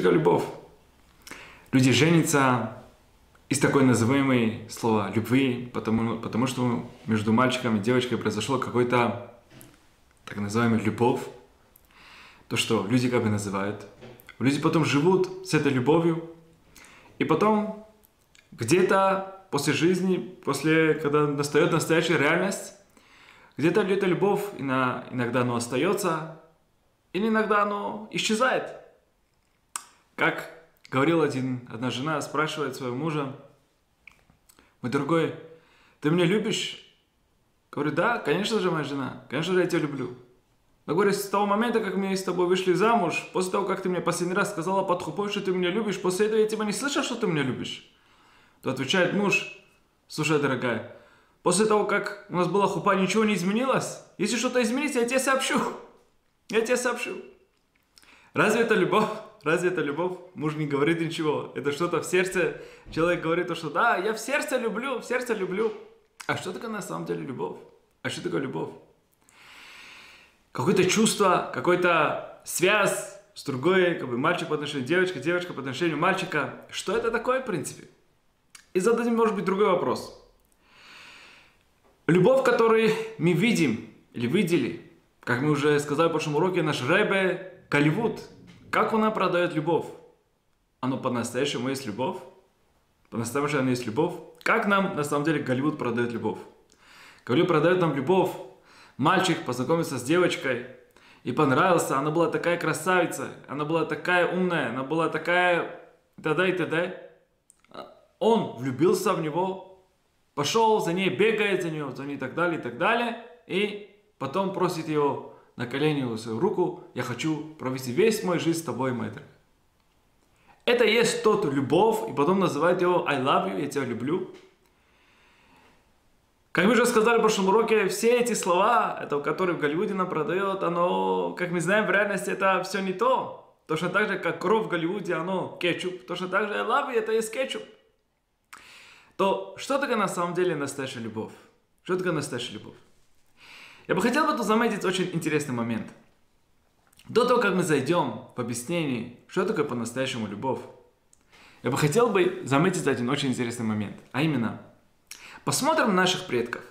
Что такое любовь? Люди женятся из такой называемой слова любви, потому, потому что между мальчиком и девочкой произошло какой-то так называемый любовь. То, что люди как бы называют. Люди потом живут с этой любовью. И потом где-то после жизни, после, когда настает настоящая реальность, где-то эта любовь иногда оно остается, или иногда оно исчезает. Как говорил один, одна жена, спрашивает своего мужа, мой дорогой, ты меня любишь? Говорю, да, конечно же, моя жена, конечно же, я тебя люблю. Но говорю, с того момента, как мы с тобой вышли замуж, после того, как ты мне последний раз сказала под хупой, что ты меня любишь, после этого я тебя не слышал, что ты меня любишь. То отвечает муж, слушай, дорогая, после того, как у нас была хупа, ничего не изменилось? Если что-то изменится, я тебе сообщу. Я тебе сообщу. Разве это любовь? Разве это любовь? Муж не говорит ничего. Это что-то в сердце. Человек говорит то, что да, я в сердце люблю, в сердце люблю. А что такое на самом деле любовь? А что такое любовь? Какое-то чувство, какой-то связь с другой, как бы мальчик по отношению к девочке, девочка по отношению к мальчика. Что это такое, в принципе? И зададим, может быть, другой вопрос. Любовь, которую мы видим или видели, как мы уже сказали в прошлом уроке, наш Рэбе Каливуд, как она продает любовь? Оно по-настоящему есть любовь? По-настоящему есть любовь? Как нам на самом деле Голливуд продает любовь? Голливуд продает нам любовь. Мальчик познакомился с девочкой и понравился. Она была такая красавица, она была такая умная, она была такая т.д. и т.д. Он влюбился в него, пошел за ней, бегает за нее, за ней и так далее, и так далее. И потом просит его на колени свою руку, я хочу провести весь мой жизнь с тобой, дорогой. Это есть тот любовь, и потом называют его I love you, я тебя люблю. Как мы уже сказали в прошлом уроке, все эти слова, это, которые в Голливуде нам продает, оно, как мы знаем, в реальности это все не то. Точно так же, как кровь в Голливуде, оно кетчуп. Точно так же I love you, это есть кетчуп. То что такое на самом деле настоящая любовь? Что такое настоящая любовь? Я бы хотел бы тут заметить очень интересный момент. До того, как мы зайдем в объяснение, что такое по-настоящему любовь, я бы хотел бы заметить один очень интересный момент. А именно, посмотрим на наших предков.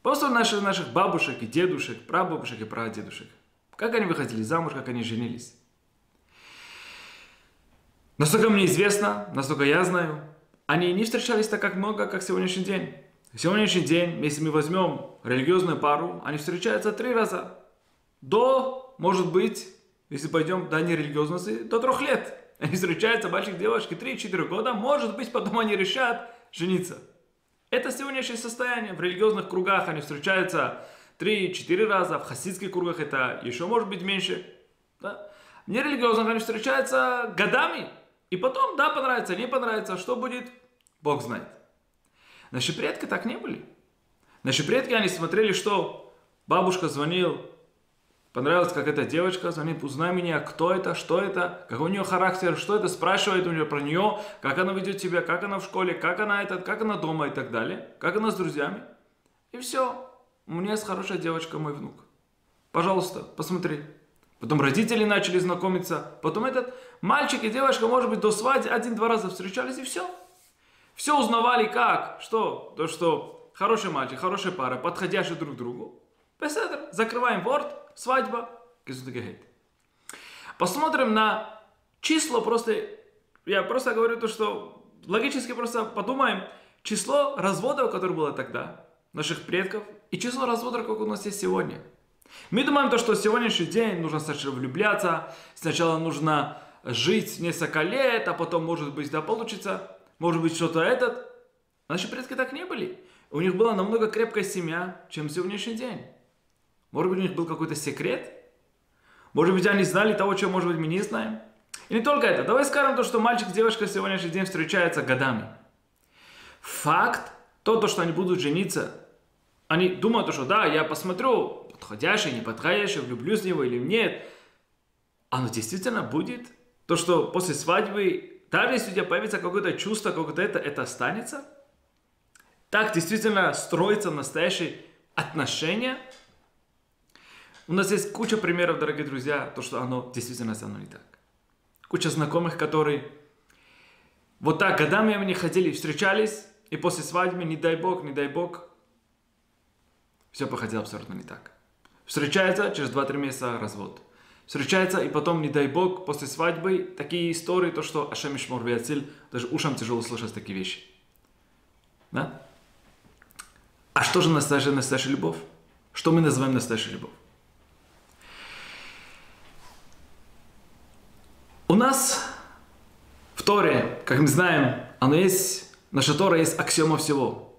Посмотрим наших, наших бабушек и дедушек, прабабушек и прадедушек. Как они выходили замуж, как они женились. Насколько мне известно, насколько я знаю, они не встречались так как много, как сегодняшний день. Сегодняшний день, если мы возьмем религиозную пару, они встречаются три раза. До, может быть, если пойдем до нерелигиозности, до трех лет. Они встречаются, мальчик, девочки, 3-4 года, может быть, потом они решат жениться. Это сегодняшнее состояние. В религиозных кругах они встречаются 3-4 раза, в хасидских кругах это еще может быть меньше. Да? В нерелигиозных они встречаются годами. И потом, да, понравится, не понравится, что будет, Бог знает. Наши предки так не были. Наши предки, они смотрели, что бабушка звонил, понравилась как эта девочка, звонит, узнай меня, кто это, что это, какой у нее характер, что это, спрашивает у нее про нее, как она ведет себя, как она в школе, как она это, как она дома и так далее, как она с друзьями. И все. У меня есть хорошая девочка, мой внук. Пожалуйста, посмотри. Потом родители начали знакомиться. Потом этот мальчик и девочка, может быть, до свадьбы один-два раза встречались, и все. Все узнавали как? Что? То, что хороший мальчик, хорошая пара, подходящие друг другу. Беседер. Закрываем Word, свадьба, Посмотрим на число просто, я просто говорю то, что логически просто подумаем, число разводов, которое было тогда, наших предков, и число разводов, как у нас есть сегодня. Мы думаем то, что сегодняшний день нужно сначала влюбляться, сначала нужно жить несколько лет, а потом, может быть, да, получится может быть, что-то этот. Наши предки так не были. У них была намного крепкая семья, чем сегодняшний день. Может быть, у них был какой-то секрет? Может быть, они знали того, чего, может быть, мы не знаем? И не только это. Давай скажем то, что мальчик с девочкой сегодняшний день встречаются годами. Факт, то, то, что они будут жениться, они думают, что да, я посмотрю, подходящий, не подходящий, влюблюсь в него или нет. Оно действительно будет. То, что после свадьбы даже если у тебя появится какое-то чувство, какое-то это, это останется. Так действительно строится настоящие отношения. У нас есть куча примеров, дорогие друзья, то, что оно действительно оно не так. куча знакомых, которые вот так годами они ходили, встречались, и после свадьбы, не дай бог, не дай бог, все походило абсолютно не так. Встречается, через 2-3 месяца развод. Встречается, и потом, не дай бог, после свадьбы, такие истории, то, что Ашем Ишмор Виациль, даже ушам тяжело слышать такие вещи. Да? А что же настоящая, настоящая любовь? Что мы называем настоящей любовь? У нас в Торе, как мы знаем, оно есть, наша Тора есть аксиома всего.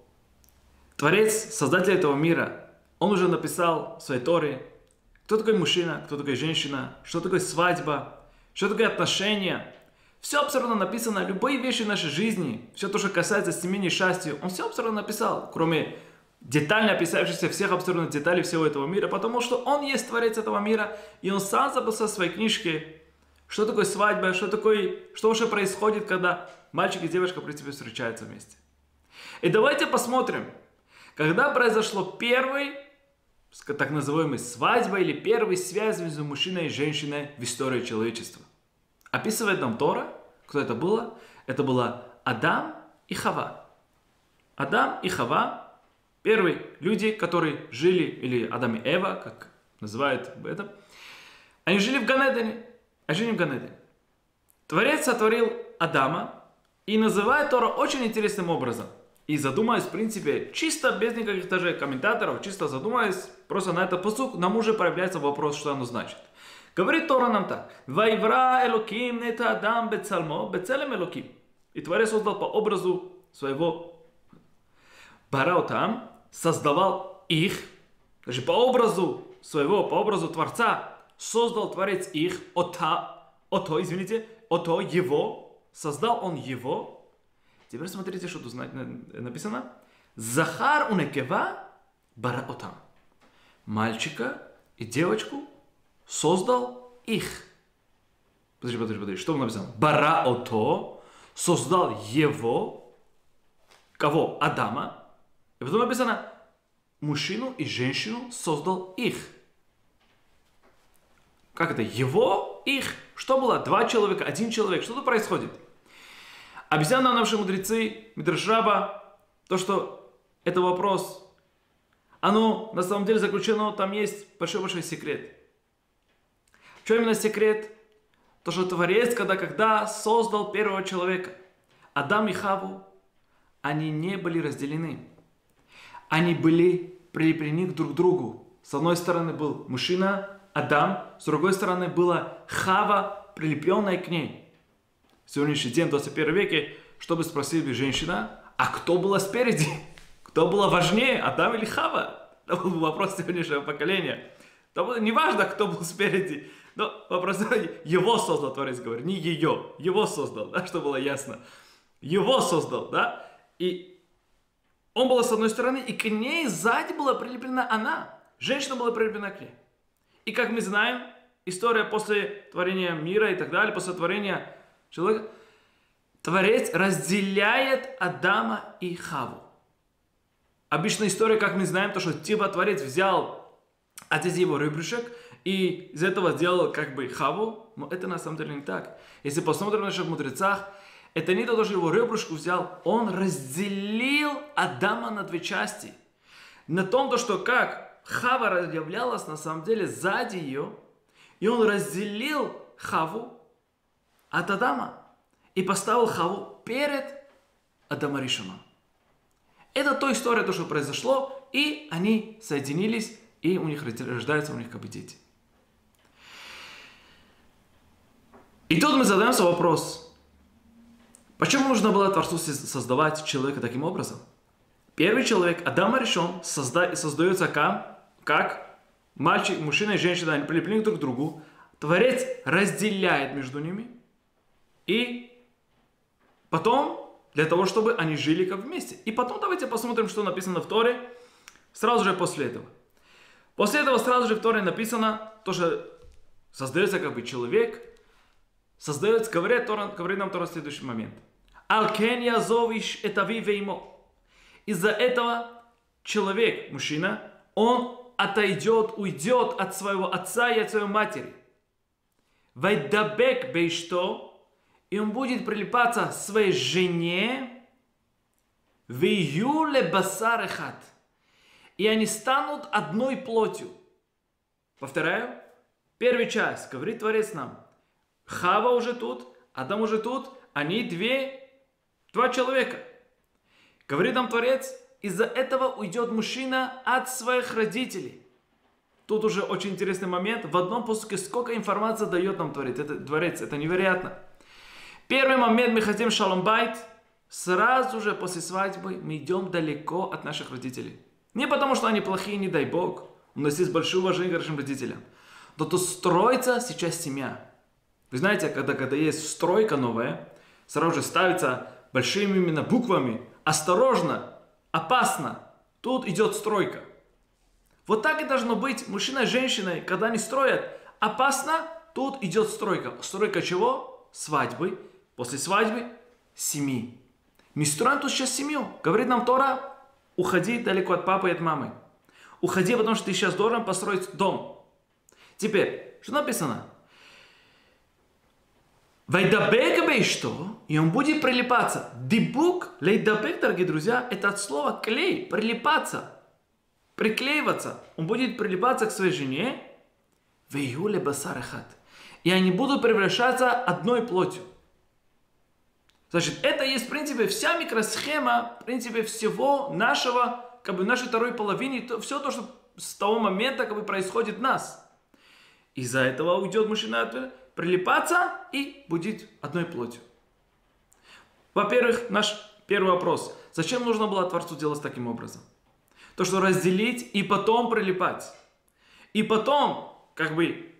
Творец, создатель этого мира, он уже написал в своей Торе, кто такой мужчина, кто такая женщина, что такое свадьба, что такое отношения. Все абсолютно написано, любые вещи в нашей жизни, все то, что касается и счастья, он все абсолютно написал, кроме детально описавшихся всех абсолютно деталей всего этого мира, потому что он есть творец этого мира, и он сам записал в своей книжке что такое свадьба? Что такое, что вообще происходит, когда мальчик и девушка, в принципе, встречаются вместе? И давайте посмотрим, когда произошло первый, так называемый свадьба или первый связь между мужчиной и женщиной в истории человечества. Описывает нам Тора, кто это было? Это было Адам и Хава. Адам и Хава, первые люди, которые жили, или Адам и Эва, как называют это, они жили в Ганедене. А жили в Ганеде. Творец сотворил Адама и называет Тора очень интересным образом. И задумаясь, в принципе, чисто без никаких даже комментаторов, чисто задумаясь, просто на этот посук, нам уже появляется вопрос, что оно значит. Говорит Тора нам так. Вайвра Элоким это Адам бецалмо, бецелем Элоким. И Творец создал по образу своего Бараутам, создавал их, даже по образу своего, по образу Творца, создал Творец их, ота, ото, извините, ото, его, создал он его. Теперь смотрите, что тут написано. Захар унекева бараотам. Мальчика и девочку создал их. Подожди, подожди, подожди. Что написано? Бараото создал его. Кого? Адама. И потом написано, мужчину и женщину создал их. Как это? Его? Их? Что было? Два человека? Один человек? Что тут происходит? Объясняют нам наши мудрецы, Мидрашаба, то, что это вопрос, оно на самом деле заключено, там есть большой-большой секрет. В чем именно секрет? То, что Творец, когда, когда создал первого человека, Адам и Хаву, они не были разделены. Они были прилеплены друг к другу. С одной стороны был мужчина, Адам, с другой стороны была Хава, прилепленная к ней. В сегодняшний день, в 21 веке, чтобы спросили женщина, а кто была спереди? Кто было важнее, Адам или Хава? Это был вопрос сегодняшнего поколения. То было неважно, кто был спереди, но вопрос, его создал Творец, говорит, не ее, его создал, да, что было ясно. Его создал, да, и он был с одной стороны, и к ней сзади была прилеплена она. Женщина была прилеплена к ней. И как мы знаем, история после творения мира и так далее, после творения человека, Творец разделяет Адама и Хаву. Обычная история, как мы знаем, то, что типа Творец взял из его ребрышек и из этого сделал как бы Хаву, но это на самом деле не так. Если посмотрим на наших мудрецах, это не то, что его ребрышку взял, он разделил Адама на две части. На том, то, что как Хава являлась на самом деле сзади ее, и он разделил Хаву от Адама и поставил Хаву перед Адама Ришоном. Это то история, то, что произошло, и они соединились, и у них рождаются у них как бы дети. И тут мы задаемся вопрос, почему нужно было Творцу создавать человека таким образом? Первый человек, Адам решен, созда, создается как? как мальчик, мужчина и женщина, они прилеплены друг к другу. Творец разделяет между ними. И потом, для того, чтобы они жили как вместе. И потом давайте посмотрим, что написано в Торе сразу же после этого. После этого сразу же в Торе написано, то, что создается как бы человек, создается, говорит, Тора, говорит нам Тора следующий момент. Алкен язовиш этави веймо. Из-за этого человек, мужчина, он отойдет, уйдет от своего отца и от своей матери. Вайдабек бейшто, и он будет прилипаться своей жене, в июле басарехат, и они станут одной плотью. Повторяю, первая часть, говорит Творец нам, Хава уже тут, Адам уже тут, они две, два человека. Говорит нам Творец, из-за этого уйдет мужчина от своих родителей. Тут уже очень интересный момент. В одном пуске сколько информации дает нам Творец. Это, Творец, это невероятно. Первый момент мы хотим шаломбайт. Сразу же после свадьбы мы идем далеко от наших родителей. Не потому, что они плохие, не дай Бог. У нас есть большое уважение к нашим родителям. Но то строится сейчас семья. Вы знаете, когда, когда есть стройка новая, сразу же ставится большими именно буквами «Осторожно! Опасно! Тут идет стройка!» Вот так и должно быть мужчина и женщиной, когда они строят. Опасно, тут идет стройка. Стройка чего? Свадьбы. После свадьбы семьи. Мы строим тут сейчас семью. Говорит нам Тора, уходи далеко от папы и от мамы. Уходи, потому что ты сейчас должен построить дом. Теперь, что написано? Вайдабек что? И он будет прилипаться. Дебук, лейдабек, дорогие друзья, это от слова клей, прилипаться приклеиваться. Он будет прилипаться к своей жене в июле басарахат. И они будут превращаться одной плотью. Значит, это есть, в принципе, вся микросхема, в принципе, всего нашего, как бы, нашей второй половины, то, все то, что с того момента, как бы, происходит нас. Из-за этого уйдет мужчина прилипаться и будет одной плотью. Во-первых, наш первый вопрос. Зачем нужно было Творцу делать таким образом? То, что разделить и потом прилипать. И потом, как бы,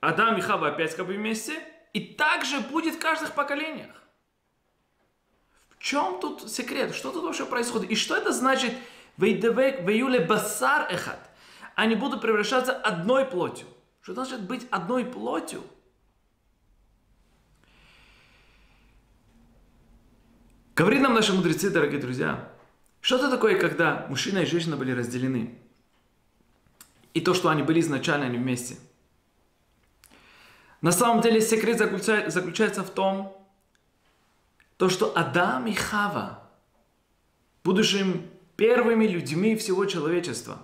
Адам и Хава опять как бы вместе. И также будет в каждых поколениях. В чем тут секрет? Что тут вообще происходит? И что это значит «Вейдевек веюле басар эхат»? Они будут превращаться одной плотью. Что значит быть одной плотью? Говорит нам наши мудрецы, дорогие друзья, что это такое, когда мужчина и женщина были разделены? И то, что они были изначально не вместе. На самом деле секрет заключается в том, то, что Адам и Хава, будущим первыми людьми всего человечества,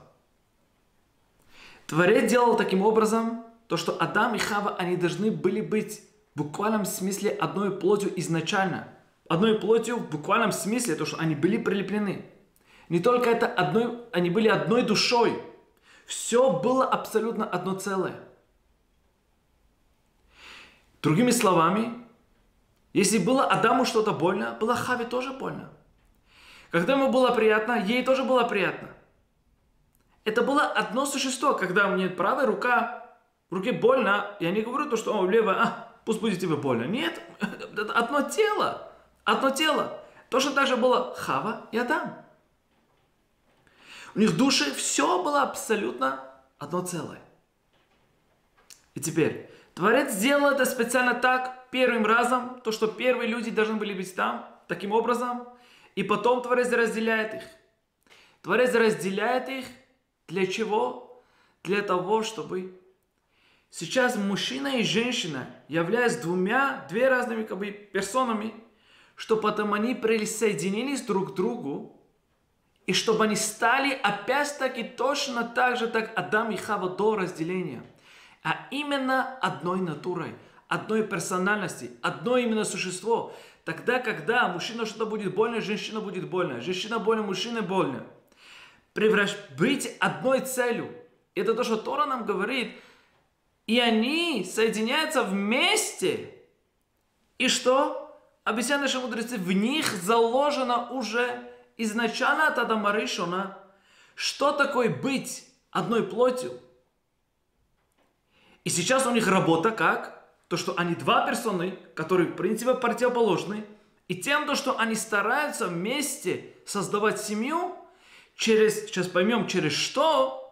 Творец делал таким образом, то, что Адам и Хава, они должны были быть в буквальном смысле одной плотью изначально – одной плотью в буквальном смысле, то, что они были прилеплены. Не только это, одной, они были одной душой. Все было абсолютно одно целое. Другими словами, если было Адаму что-то больно, было Хаве тоже больно. Когда ему было приятно, ей тоже было приятно. Это было одно существо, когда мне правая рука, в руке больно, я не говорю то, что о, левая, а, пусть будет тебе больно. Нет, это одно тело одно тело. Точно так же было Хава и Адам. У них души все было абсолютно одно целое. И теперь, Творец сделал это специально так, первым разом, то, что первые люди должны были быть там, таким образом, и потом Творец разделяет их. Творец разделяет их для чего? Для того, чтобы сейчас мужчина и женщина, являясь двумя, две разными как бы, персонами, что потом они присоединились друг к другу, и чтобы они стали опять-таки точно так же, как Адам и Хава до разделения, а именно одной натурой, одной персональности, одно именно существо. Тогда, когда мужчина что-то будет больно, женщина будет больно, женщина больна, мужчина больно. Превращ... Быть одной целью. Это то, что Тора нам говорит. И они соединяются вместе. И что? Объясняют наши мудрецы, в них заложено уже изначально от Адама Ришона, что такое быть одной плотью. И сейчас у них работа как? То, что они два персоны, которые в принципе противоположны, и тем, то, что они стараются вместе создавать семью, через, сейчас поймем, через что,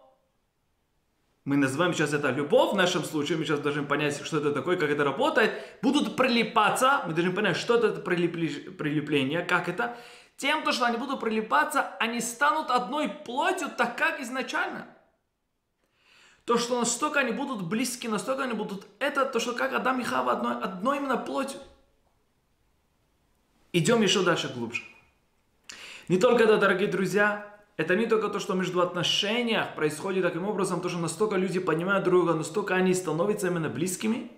мы называем сейчас это любовь, в нашем случае мы сейчас должны понять, что это такое, как это работает, будут прилипаться, мы должны понять, что это прилепление, как это. Тем, то, что они будут прилипаться, они станут одной плотью, так как изначально. то, что настолько они будут близки, настолько они будут... Это то, что как Адам и Хава одной, одной именно плотью. Идем еще дальше глубже. Не только это, дорогие друзья, это не только то, что между отношениях происходит таким образом, то, что настолько люди понимают друг друга, настолько они становятся именно близкими,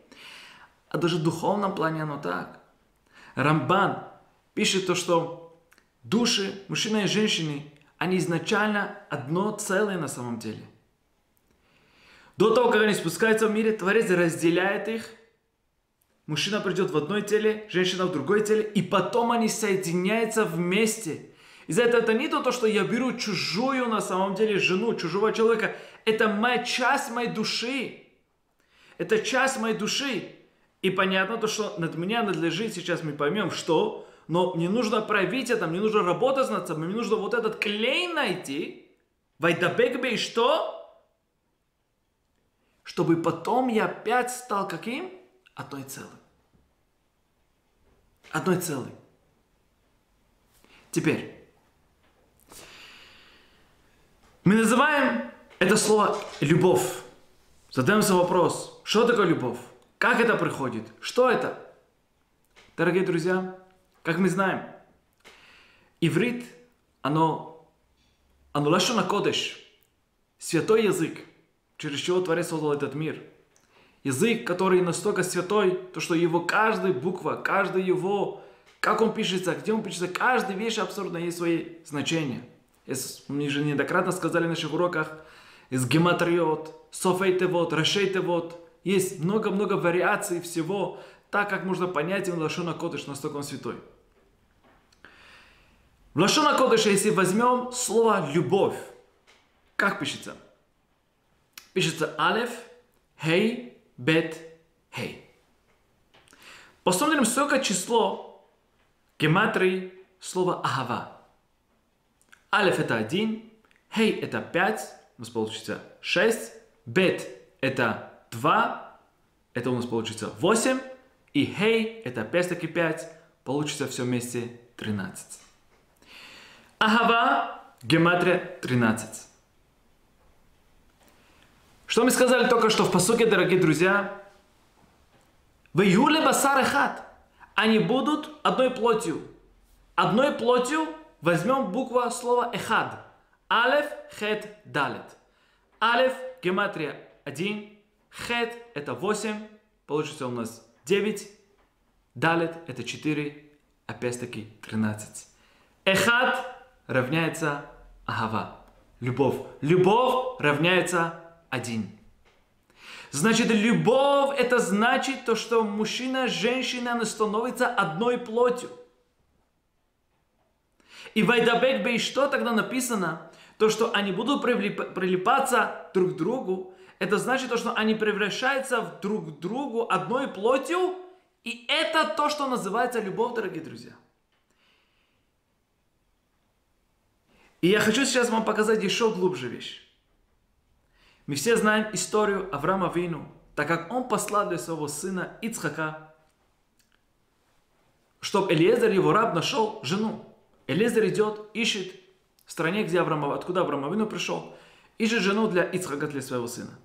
а даже в духовном плане оно так. Рамбан пишет то, что души мужчины и женщины, они изначально одно целое на самом деле. До того, как они спускаются в мире, Творец разделяет их. Мужчина придет в одной теле, женщина в другой теле, и потом они соединяются вместе. Из-за этого это не то, что я беру чужую на самом деле жену, чужого человека. Это моя часть моей души. Это часть моей души. И понятно то, что над меня надлежит, сейчас мы поймем, что, но мне нужно проявить это, мне нужно работать над собой, мне нужно вот этот клей найти, вайдабекбе и что? Чтобы потом я опять стал каким? Одной целым. Одной целой. Теперь, мы называем это слово любовь. Задаемся вопрос, что такое любовь? Как это приходит? Что это? Дорогие друзья, как мы знаем, иврит, оно, оно лашона кодеш, святой язык, через чего Творец создал этот мир. Язык, который настолько святой, то что его каждая буква, каждый его, как он пишется, где он пишется, каждая вещь абсолютно есть свои значения. Мы же неоднократно сказали на наших уроках, из гематриот, софейтевод, расшейтевод, есть много-много вариаций всего, так как можно понять его Лашона Кодыш, настолько он святой. В Лашона Кодыш, если возьмем слово «любовь», как пишется? Пишется Алеф, Хей, Бет, Хей. Посмотрим, сколько число гематрии слова Ахава. Алеф это один, Хей это пять, у нас получится шесть, Бет это 2, это у нас получится 8, и хей, это опять-таки 5, получится все вместе 13. Ахава, гематрия 13. Что мы сказали только что в посуке, дорогие друзья? В июле басар хат. Они будут одной плотью. Одной плотью возьмем буква слова эхад. Алеф, хет, далет. Алеф, гематрия 1, Хет – это 8, получится у нас 9. Далет – это 4, опять-таки 13. Эхат равняется Ахава. Любовь. Любовь равняется 1. Значит, любовь это значит то, что мужчина женщина становятся одной плотью. И в Айдабек Бей что тогда написано? То, что они будут прилипаться друг к другу, это значит то, что они превращаются в друг другу одной плотью, и это то, что называется любовь, дорогие друзья. И я хочу сейчас вам показать еще глубже вещь. Мы все знаем историю Авраама Вину, так как он послал для своего сына Ицхака, чтобы Элиезер, его раб, нашел жену. Элиезер идет, ищет в стране, где Авраам, откуда Авраам Вину пришел, ищет жену для Ицхака, для своего сына.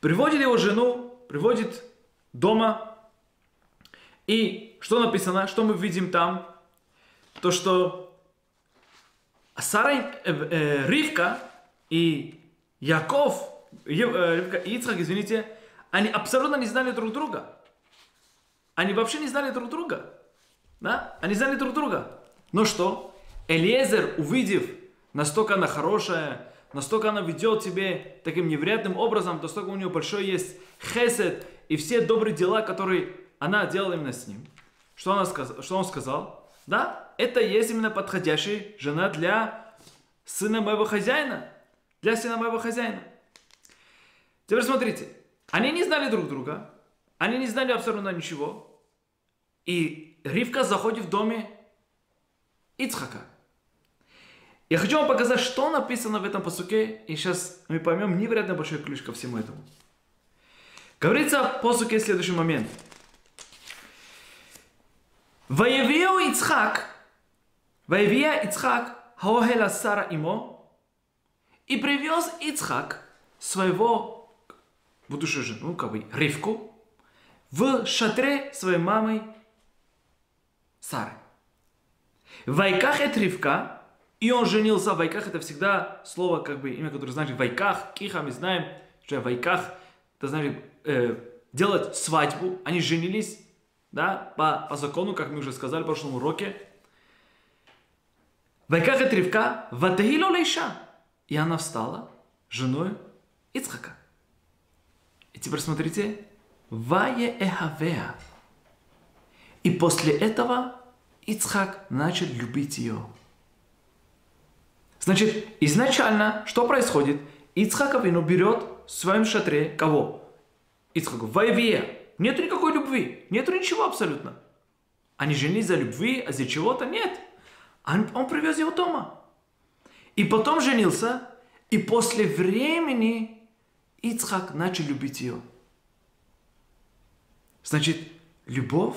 Приводит его жену, приводит дома. И что написано, что мы видим там? То, что Сара, э, э, Ривка и Яков, э, Ривка и Ицхак, извините, они абсолютно не знали друг друга. Они вообще не знали друг друга. Да? Они знали друг друга. Но что? Элиезер, увидев, настолько она хорошая, настолько она ведет тебе таким невероятным образом, настолько у нее большой есть хесед и все добрые дела, которые она делала именно с ним. Что, она сказ... что он сказал? Да, это есть именно подходящая жена для сына моего хозяина. Для сына моего хозяина. Теперь смотрите. Они не знали друг друга. Они не знали абсолютно ничего. И Ривка заходит в доме Ицхака. Я хочу вам показать, что написано в этом посуке, и сейчас мы поймем невероятно большой ключ ко всему этому. Говорится в посуке следующий момент. Воевио Ицхак, воевия Ицхак, Хаохела Сара Имо, и привез Ицхак своего будущую жену, как бы Ривку, в шатре своей мамы Сары. Вайках это Ривка, и он женился. Вайках это всегда слово, как бы имя, которое значит Вайках, Киха, мы знаем, что Вайках, это значит э, делать свадьбу. Они женились, да, по, по закону, как мы уже сказали в прошлом уроке. Вайках это Ривка, Ватахило Лейша. И она встала женой Ицхака. И теперь смотрите, Вае Эхавеа. И после этого Ицхак начал любить ее. Значит, изначально что происходит? Ицхак Авину берет в своем шатре кого? Ицхаку. Ваевия. Нету никакой любви. Нету ничего абсолютно. Они женились за любви, а за чего-то нет. Он, он привез его дома. И потом женился, и после времени Ицхак начал любить ее. Значит, любовь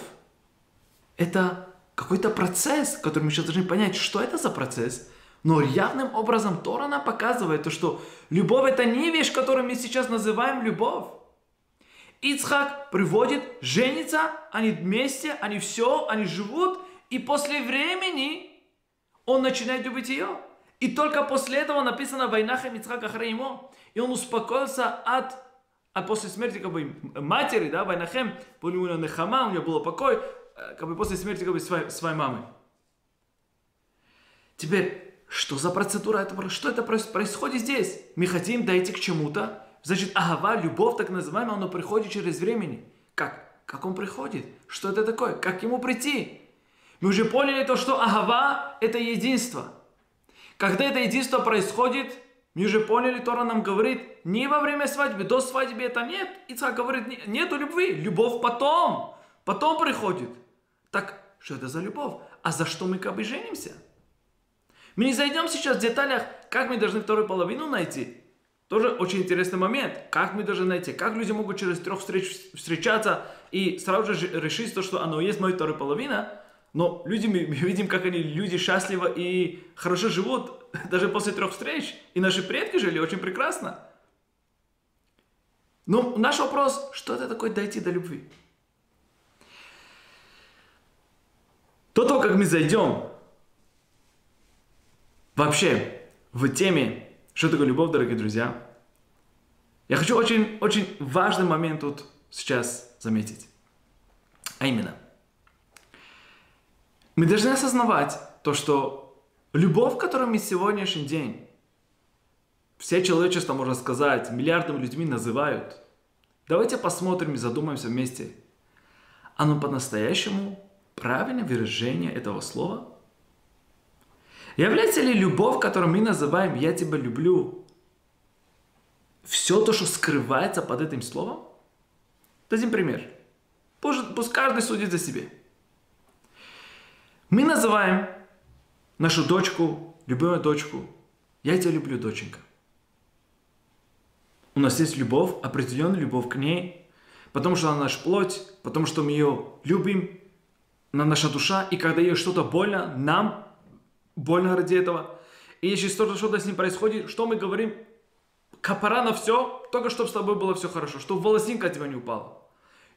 – это какой-то процесс, который мы сейчас должны понять, что это за процесс. Но явным образом Тора нам показывает то, что любовь это не вещь, которую мы сейчас называем любовь. Ицхак приводит, женится, они вместе, они все, они живут, и после времени он начинает любить ее. И только после этого написано «Войнаха Ицхака Храимо». И он успокоился от, а после смерти как бы, матери, да, Вайнахем, у него нехама, у него был покой, как бы после смерти как бы, своей, своей мамы. Теперь, что за процедура это? Что это происходит здесь? Мы хотим дойти к чему-то. Значит, агава, любовь так называемая, она приходит через времени. Как? Как он приходит? Что это такое? Как ему прийти? Мы уже поняли то, что агава – это единство. Когда это единство происходит, мы уже поняли, Тора нам говорит, не во время свадьбы, до свадьбы это нет. Ицхак говорит, нету любви, любовь потом, потом приходит. Так что это за любовь? А за что мы как бы женимся? Мы не зайдем сейчас в деталях, как мы должны вторую половину найти. Тоже очень интересный момент. Как мы должны найти? Как люди могут через трех встреч встречаться и сразу же решить то, что оно есть моя вторая половина? Но люди, мы видим, как они, люди счастливо и хорошо живут даже после трех встреч. И наши предки жили очень прекрасно. Но наш вопрос, что это такое дойти до любви? До того, как мы зайдем вообще в теме, что такое любовь, дорогие друзья, я хочу очень, очень важный момент тут сейчас заметить. А именно, мы должны осознавать то, что любовь, которую мы сегодняшний день, все человечество, можно сказать, миллиардами людьми называют, давайте посмотрим и задумаемся вместе, оно по-настоящему правильное выражение этого слова? Является ли любовь, которую мы называем «я тебя люблю», все то, что скрывается под этим словом? Дадим пример. Пусть, пусть каждый судит за себя. Мы называем нашу дочку, любимую дочку, «я тебя люблю, доченька». У нас есть любовь, определенная любовь к ней, потому что она наша плоть, потому что мы ее любим, на наша душа, и когда ей что-то больно, нам больно ради этого. И если что-то, что-то с ним происходит, что мы говорим? Капара на все, только чтобы с тобой было все хорошо, чтобы волосинка от тебя не упала.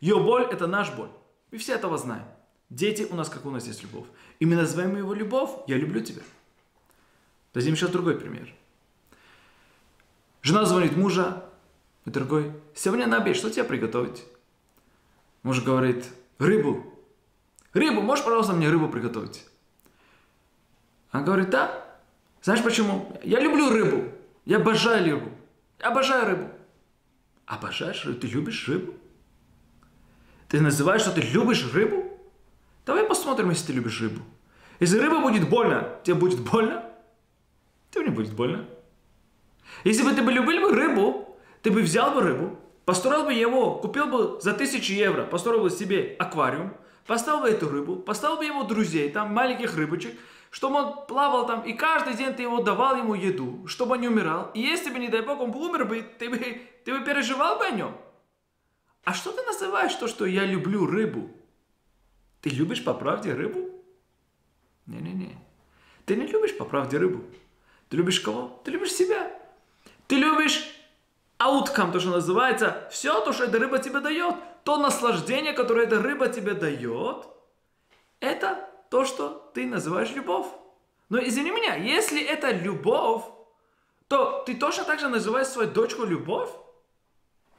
Ее боль – это наш боль. И все этого знаем. Дети у нас, как у нас есть любовь. И мы называем его любовь «я люблю тебя». Дадим еще другой пример. Жена звонит мужа, и другой, сегодня на обед, что тебе приготовить? Муж говорит, рыбу. Рыбу, можешь, пожалуйста, мне рыбу приготовить? Она говорит, да. Знаешь почему? Я люблю рыбу. Я обожаю рыбу. Я обожаю рыбу. Обожаешь рыбу? Ты любишь рыбу? Ты называешь, что ты любишь рыбу? Давай посмотрим, если ты любишь рыбу. Если рыба будет больно, тебе будет больно? Тебе не будет больно. Если бы ты бы любил бы рыбу, ты бы взял бы рыбу, построил бы его, купил бы за тысячу евро, построил бы себе аквариум, поставил бы эту рыбу, поставил бы ему друзей, там маленьких рыбочек, чтобы он плавал там, и каждый день ты его давал ему еду, чтобы он не умирал. И если бы, не дай бог, он бы умер бы, ты бы, ты бы переживал бы о нем. А что ты называешь то, что я люблю рыбу? Ты любишь по правде рыбу? Не-не-не. Ты не любишь по правде рыбу. Ты любишь кого? Ты любишь себя. Ты любишь outcome, то, что называется, все то, что эта рыба тебе дает, то наслаждение, которое эта рыба тебе дает, это то, что ты называешь любовь. Но извини меня, если это любовь, то ты точно так же называешь свою дочку любовь?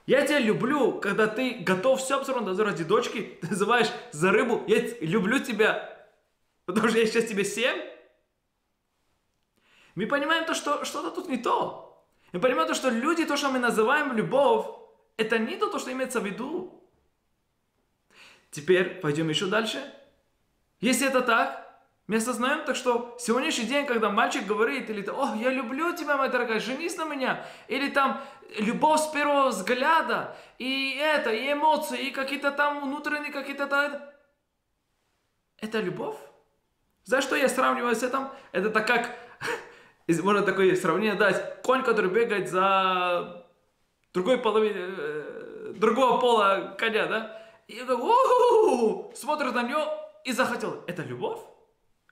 Я тебя люблю, когда ты готов все абсолютно ради дочки, ты называешь за рыбу, я люблю тебя, потому что я сейчас тебе семь. Мы понимаем то, что что-то тут не то. Мы понимаем то, что люди, то, что мы называем любовь, это не то, что имеется в виду. Теперь пойдем еще дальше. Если это так, мы осознаем так, что сегодняшний день, когда мальчик говорит, или «О, я люблю тебя, моя дорогая, женись на меня», или там любовь с первого взгляда, и это, и эмоции, и какие-то там внутренние какие-то... там, Это любовь? За что я сравниваю с этим? Это так как, можно такое сравнение дать, конь, который бегает за другой половине, э, другого пола коня, да? И смотрит на него и захотел. Это любовь?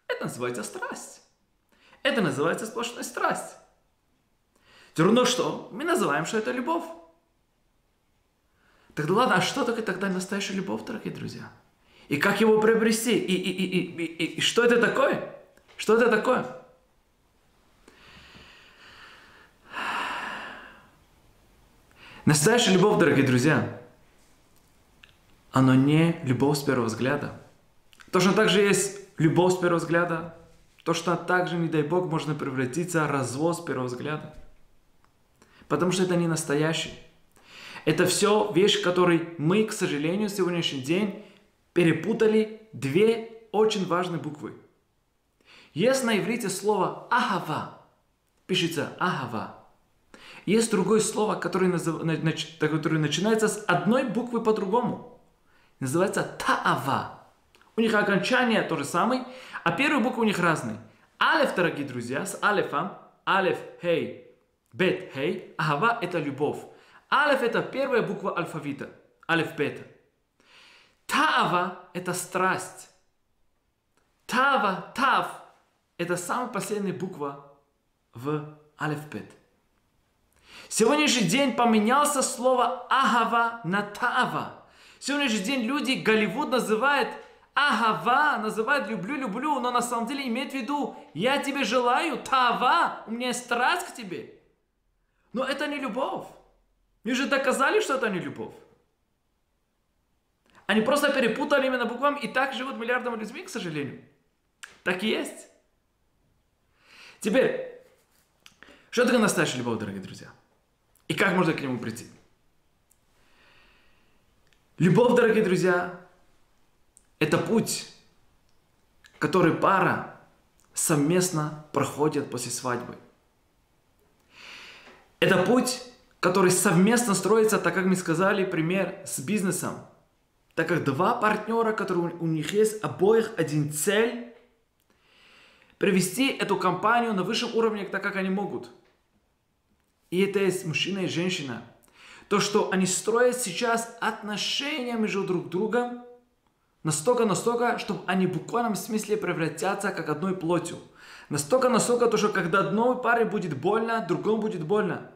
Это называется страсть. Это называется сплошная страсть. Теперь, ну что? Мы называем, что это любовь. Тогда ладно, а что такое тогда настоящая любовь, дорогие друзья? И как его приобрести? И, и, и, и, и, и что это такое? Что это такое? Настоящая любовь, дорогие друзья, она не любовь с первого взгляда. Точно так же есть любовь с первого взгляда, то, что также, не дай Бог, можно превратиться в развод с первого взгляда. Потому что это не настоящий. Это все вещь, которой мы, к сожалению, сегодняшний день перепутали две очень важные буквы. Есть на иврите слово «ахава», пишется «ахава». Есть другое слово, которое, назыв... которое начинается с одной буквы по-другому. Называется «таава». У них окончание то же самое, а первые буквы у них разные. Алеф, дорогие друзья, с алефом, алеф, хей, бет, хей, ахава – это любовь. Алеф – это первая буква алфавита, алеф, бет. Таава – это страсть. Тава, тав – это самая последняя буква в алеф, бет. Сегодняшний день поменялся слово агава на тава. Сегодняшний день люди Голливуд называют Агава называют люблю, люблю, но на самом деле имеет в виду я тебе желаю, тава, у меня есть страсть к тебе. Но это не любовь. Мы уже доказали, что это не любовь. Они просто перепутали именно буквами и так живут миллиардами людьми, к сожалению. Так и есть. Теперь, что такое настоящая любовь, дорогие друзья? И как можно к нему прийти? Любовь, дорогие друзья, это путь, который пара совместно проходит после свадьбы. Это путь, который совместно строится, так как мы сказали, пример с бизнесом. Так как два партнера, которые у них есть обоих один цель, привести эту компанию на высшем уровне, так как они могут. И это есть мужчина и женщина. То, что они строят сейчас отношения между друг другом, Настолько-настолько, чтобы они в буквальном смысле превратятся как одной плотью. Настолько-настолько, то, что когда одной паре будет больно, другому будет больно.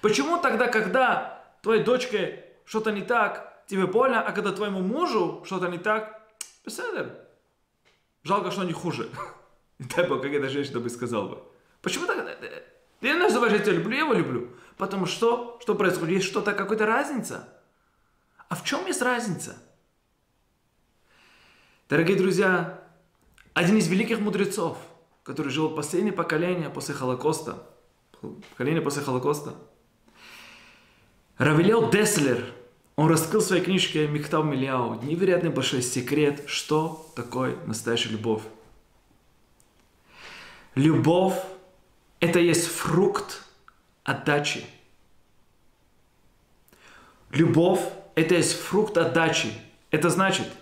Почему тогда, когда твоей дочке что-то не так, тебе больно, а когда твоему мужу что-то не так, беседер. Жалко, что они хуже. Дай Бог, как эта женщина бы сказала бы. Почему так? Ты не называешь, я тебя люблю, я его люблю. Потому что, что происходит? Есть что-то, какая-то разница. А в чем есть разница? Дорогие друзья, один из великих мудрецов, который жил в последнее поколение после Холокоста, поколение после Холокоста, Равилел Деслер, он раскрыл в своей книжке Михтав Мильяу невероятный большой секрет, что такое настоящая любовь. Любовь – это есть фрукт отдачи. Любовь – это есть фрукт отдачи. Это значит –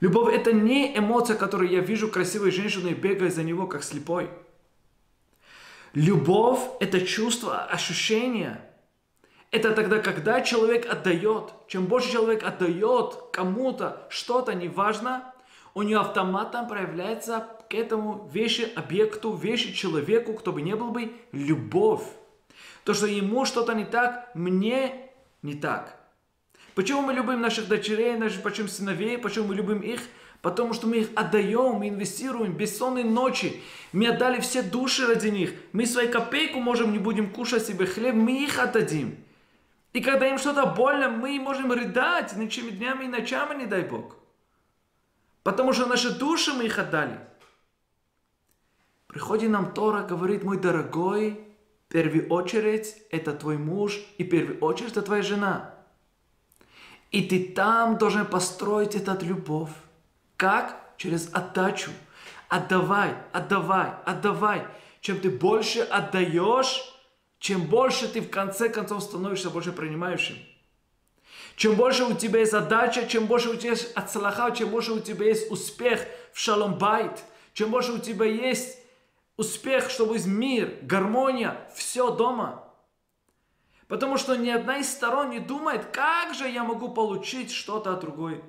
Любовь – это не эмоция, которую я вижу красивой женщиной и за него, как слепой. Любовь – это чувство, ощущение. Это тогда, когда человек отдает. Чем больше человек отдает кому-то что-то, неважно, у него автоматом проявляется к этому вещи, объекту, вещи, человеку, кто бы ни был бы, любовь. То, что ему что-то не так, мне не так. Почему мы любим наших дочерей, наших почему сыновей, почему мы любим их? Потому что мы их отдаем, мы инвестируем, бессонные ночи. Мы отдали все души ради них. Мы свою копейку можем, не будем кушать себе хлеб, мы их отдадим. И когда им что-то больно, мы можем рыдать ночами, днями и ночами, не дай Бог. Потому что наши души мы их отдали. Приходит нам Тора, говорит, мой дорогой, в первую очередь это твой муж, и в первую очередь это твоя жена. И ты там должен построить этот любовь. Как? Через отдачу. Отдавай, отдавай, отдавай. Чем ты больше отдаешь, чем больше ты в конце концов становишься больше принимающим. Чем больше у тебя есть задача, чем больше у тебя есть ацлаха, чем больше у тебя есть успех в шалом байт, чем больше у тебя есть успех, чтобы мир, гармония, все дома. Потому что ни одна из сторон не думает, как же я могу получить что-то от другой.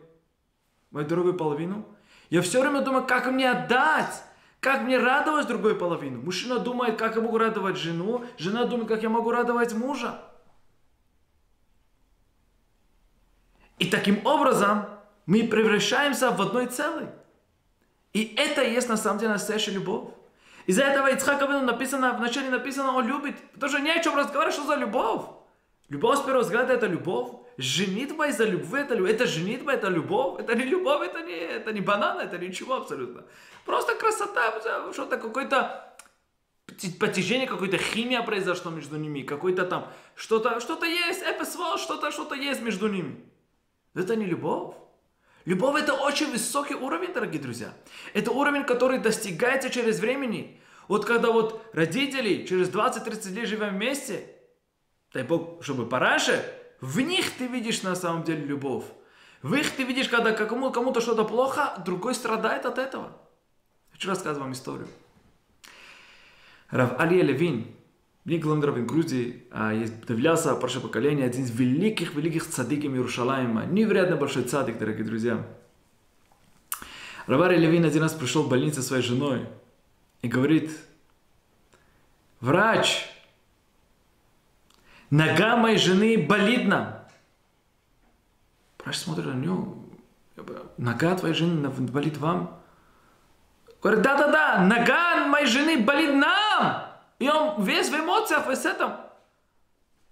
Мою другую половину. Я все время думаю, как мне отдать. Как мне радовать другую половину? Мужчина думает, как я могу радовать жену, жена думает, как я могу радовать мужа. И таким образом мы превращаемся в одной целой. И это и есть на самом деле настоящая любовь. Из-за этого Ицхак Авину написано, вначале написано, он любит. Потому что не о чем разговаривать, что за любовь. Любовь с первого взгляда это любовь. Женитьба из-за любви это любовь. Это женитьба, это любовь. Это не любовь, это не, это не банан, это ничего абсолютно. Просто красота, что-то какое-то потяжение, какая-то химия произошла между ними, какой-то там, что-то, что-то есть, эписвол, что-то, что-то есть между ними. Это не любовь. Любовь это очень высокий уровень, дорогие друзья. Это уровень, который достигается через времени. Вот когда вот родители через 20-30 лет живем вместе, дай Бог, чтобы пораньше, в них ты видишь на самом деле любовь. В их ты видишь, когда кому- кому-то что-то плохо, другой страдает от этого. Хочу рассказывать вам историю. Рав Алия Левин, Николай Равин Грузии, являлся прошлое поколение, один из великих-великих цадиков Иерушалайма. Невероятно большой цадик, дорогие друзья. Равари Левин один раз пришел в больницу своей женой и говорит, врач, нога моей жены болит нам. Врач смотрит на него, нога твоей жены болит вам? Говорит, да-да-да, нога моей жены болит нам. И он весь в эмоциях, весь этом.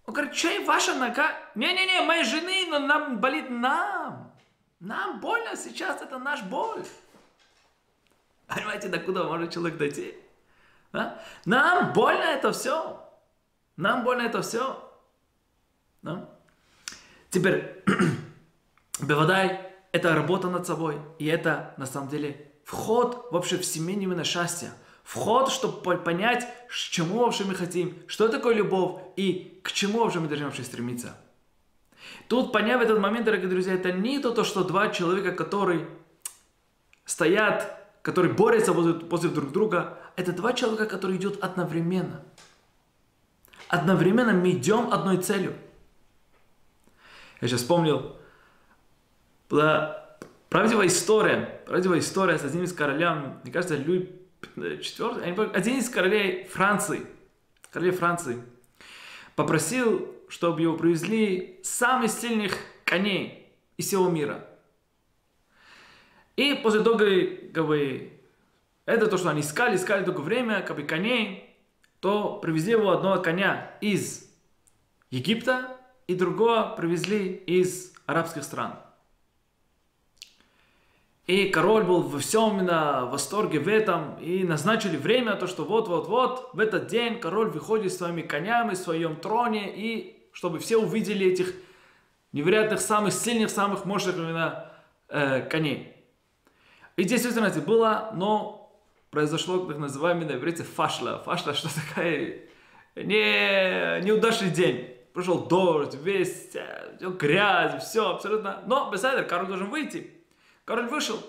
Он говорит, чей ваша нога? Не-не-не, моей жены, но нам болит нам. Нам больно сейчас, это наш боль. Понимаете, до куда может человек дойти? Да? Нам больно это все. Нам больно это все. Да? Теперь, Бевадай, это работа над собой. И это, на самом деле, вход вообще в семейное счастье. Вход, чтобы понять, к чему вообще мы хотим, что такое любовь и к чему вообще мы должны вообще стремиться. Тут понять в этот момент, дорогие друзья, это не то, что два человека, которые стоят, которые борются возле, возле друг друга, это два человека, которые идут одновременно. Одновременно мы идем одной целью. Я сейчас вспомнил, была Правдивая история, правдивая история с одним из королей, мне кажется, Люй IV, один из королей Франции, королей Франции, попросил, чтобы его привезли самых сильных коней из всего мира. И после долгой, как бы, это то, что они искали, искали долгое время, как бы, коней, то привезли его одного коня из Египта, и другого привезли из арабских стран. И король был во всем в восторге в этом. И назначили время, то что вот-вот-вот, в этот день король выходит своими конями в своем троне, и чтобы все увидели этих невероятных, самых сильных, самых мощных именно э, коней. И действительно это было, но произошло так называемый на иврите фашла. Фашла, что такая не, неудачный день. Пришел дождь, весь, э, грязь, все абсолютно. Но, беседер, король должен выйти. Король вышел.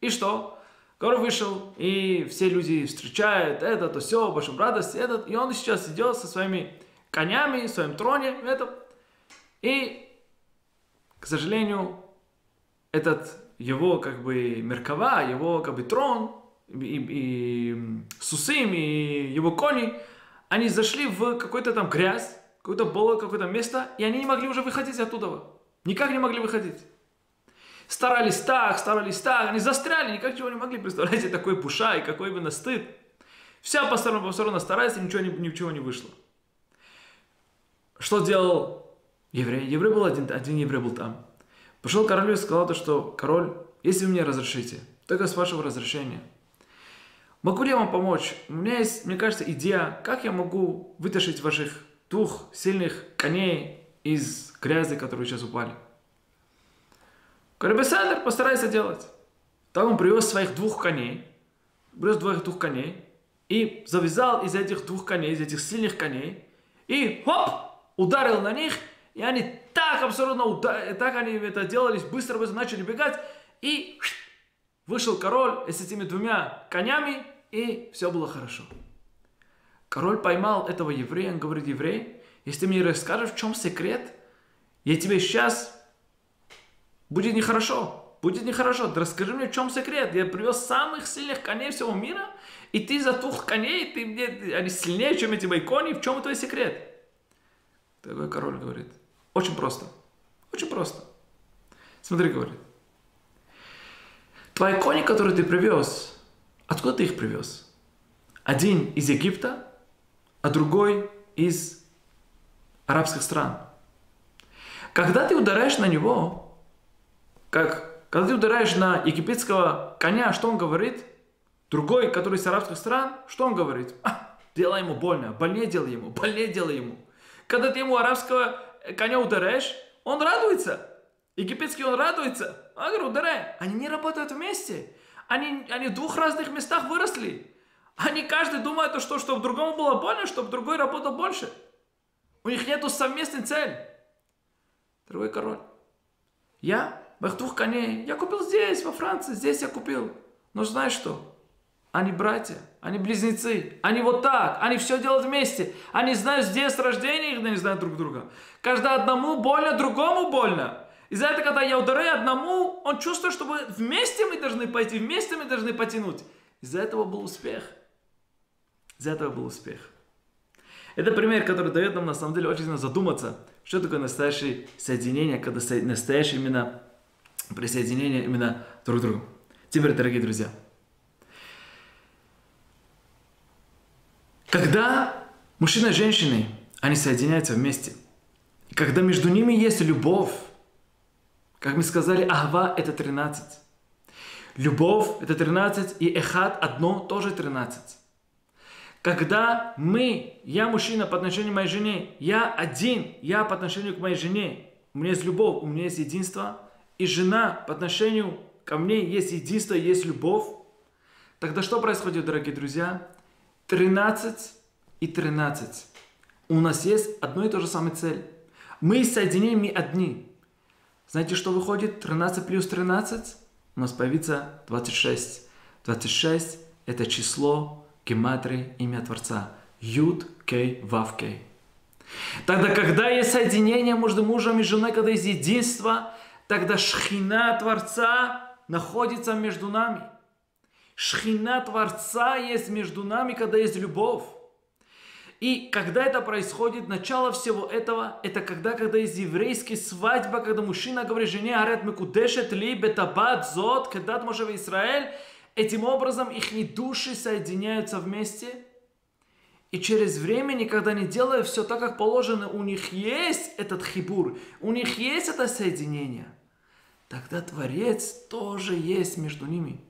И что? Король вышел, и все люди встречают это, то все, большом радости, этот. И он сейчас идет со своими конями, в своем троне, это. И, к сожалению, этот его как бы меркава, его как бы трон, и, и Сусим, и его кони, они зашли в какой-то там грязь, какое-то болото, какое-то место, и они не могли уже выходить оттуда. Никак не могли выходить. Старались так, старались так, они застряли, никак чего не могли. Представляете, такой буша и какой именно стыд. Вся по сторонам, по сторонам старается, ничего, ничего не вышло. Что делал еврей? Еврей был один, один еврей был там. Пошел королю и сказал, то, что король, если вы мне разрешите, только с вашего разрешения, могу ли я вам помочь? У меня есть, мне кажется, идея, как я могу вытащить ваших двух сильных коней из грязи, которые сейчас упали. Король Бесендер постарается делать. Так он привез своих двух коней, привез двух, двух коней и завязал из этих двух коней, из этих сильных коней, и хоп, ударил на них, и они так абсолютно, удар... так они это делали, быстро-быстро начали бегать, и вышел король с этими двумя конями, и все было хорошо. Король поймал этого еврея, он говорит, еврей, если ты мне расскажешь, в чем секрет, я тебе сейчас будет нехорошо, будет нехорошо. Да расскажи мне, в чем секрет. Я привез самых сильных коней всего мира, и ты за двух коней, ты мне, они сильнее, чем эти мои кони, в чем твой секрет? Такой король говорит, очень просто, очень просто. Смотри, говорит, твои кони, которые ты привез, откуда ты их привез? Один из Египта, а другой из арабских стран. Когда ты ударяешь на него, как когда ты ударяешь на египетского коня, что он говорит? Другой, который из арабских стран, что он говорит? А, делай ему больно, больнее делай ему, больнее делай ему. Когда ты ему арабского коня ударяешь, он радуется. Египетский он радуется. А говорю, ударяй. Они не работают вместе. Они, они в двух разных местах выросли. Они каждый думает, что чтобы другому было больно, чтобы другой работал больше. У них нету совместной цели. Другой король. Я моих двух коней, я купил здесь, во Франции, здесь я купил. Но знаешь что? Они братья, они близнецы, они вот так, они все делают вместе. Они знают с рождения, их не знают друг друга. Каждый одному больно, другому больно. Из-за этого, когда я ударяю одному, он чувствует, что вместе мы должны пойти, вместе мы должны потянуть. Из-за этого был успех. Из-за этого был успех. Это пример, который дает нам на самом деле очень сильно задуматься, что такое настоящее соединение, когда настоящее именно присоединение именно друг к другу. Теперь, дорогие друзья, когда мужчина и женщина, они соединяются вместе, и когда между ними есть любовь, как мы сказали, Ахва – это 13. Любовь – это 13, и Эхат – одно тоже 13. Когда мы, я мужчина по отношению к моей жене, я один, я по отношению к моей жене, у меня есть любовь, у меня есть единство, и жена по отношению ко мне есть единство, есть любовь, тогда что происходит, дорогие друзья? 13 и 13. У нас есть одно и то же самое цель. Мы соединены, мы одни. Знаете, что выходит? 13 плюс 13? У нас появится 26. 26 – это число гематрии имя Творца. Юд, Кей, Вав, Кей. Тогда, когда есть соединение между мужем и женой, когда есть единство, тогда шхина Творца находится между нами. Шхина Творца есть между нами, когда есть любовь. И когда это происходит, начало всего этого, это когда, когда есть еврейская свадьба, когда мужчина говорит жене, арет мекудешет ли бетабат зот, когда Моше в Израиль, Этим образом их души соединяются вместе, и через время, никогда не делая все так, как положено, у них есть этот хибур, у них есть это соединение. Тогда Творец тоже есть между ними.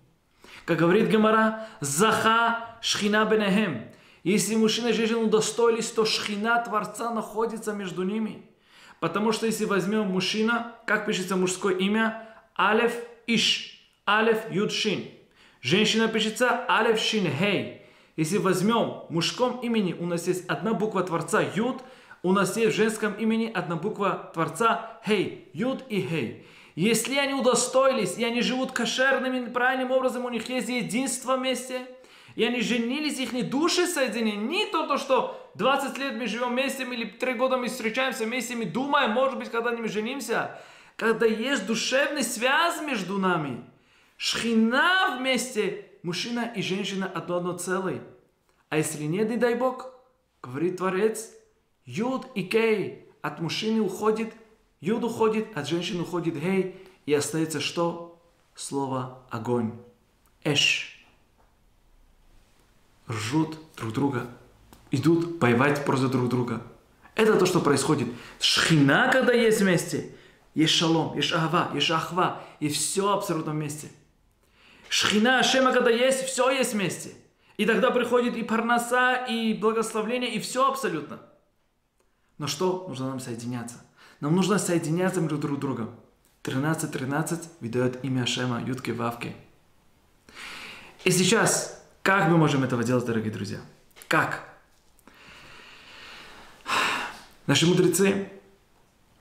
Как говорит Гемара, Заха Шхина Бенехем. Если мужчина и женщина удостоились, то Шхина Творца находится между ними. Потому что если возьмем мужчина, как пишется мужское имя, Алеф Иш, Алеф Юдшин. Женщина пишется Алев Шин Хей. Если возьмем в мужском имени, у нас есть одна буква Творца Юд, у нас есть в женском имени одна буква Творца Хей. Юд и Хей. Если они удостоились, и они живут кошерным и правильным образом, у них есть единство вместе, и они женились, их души соединены. Не то, то, что 20 лет мы живем вместе, или 3 года мы встречаемся вместе, мы думаем, может быть, когда-нибудь женимся. Когда есть душевная связь между нами – Шхина вместе, мужчина и женщина одно целое. А если нет, не дай Бог, говорит Творец, Юд и Кей. От мужчины уходит, Юд уходит, от женщины уходит Гей. И остается что? Слово огонь. Эш. Ржут друг друга. Идут воевать просто друг друга. Это то, что происходит. Шхина, когда есть вместе, есть шалом, есть ахва, есть ахва, и все абсолютно вместе. Шхина, Шема, когда есть, все есть вместе. И тогда приходит и парноса, и благословление, и все абсолютно. Но что? Нужно нам соединяться. Нам нужно соединяться между друг другом. 13.13 выдает имя Шема Ютке Вавке. И сейчас, как мы можем этого делать, дорогие друзья? Как? Наши мудрецы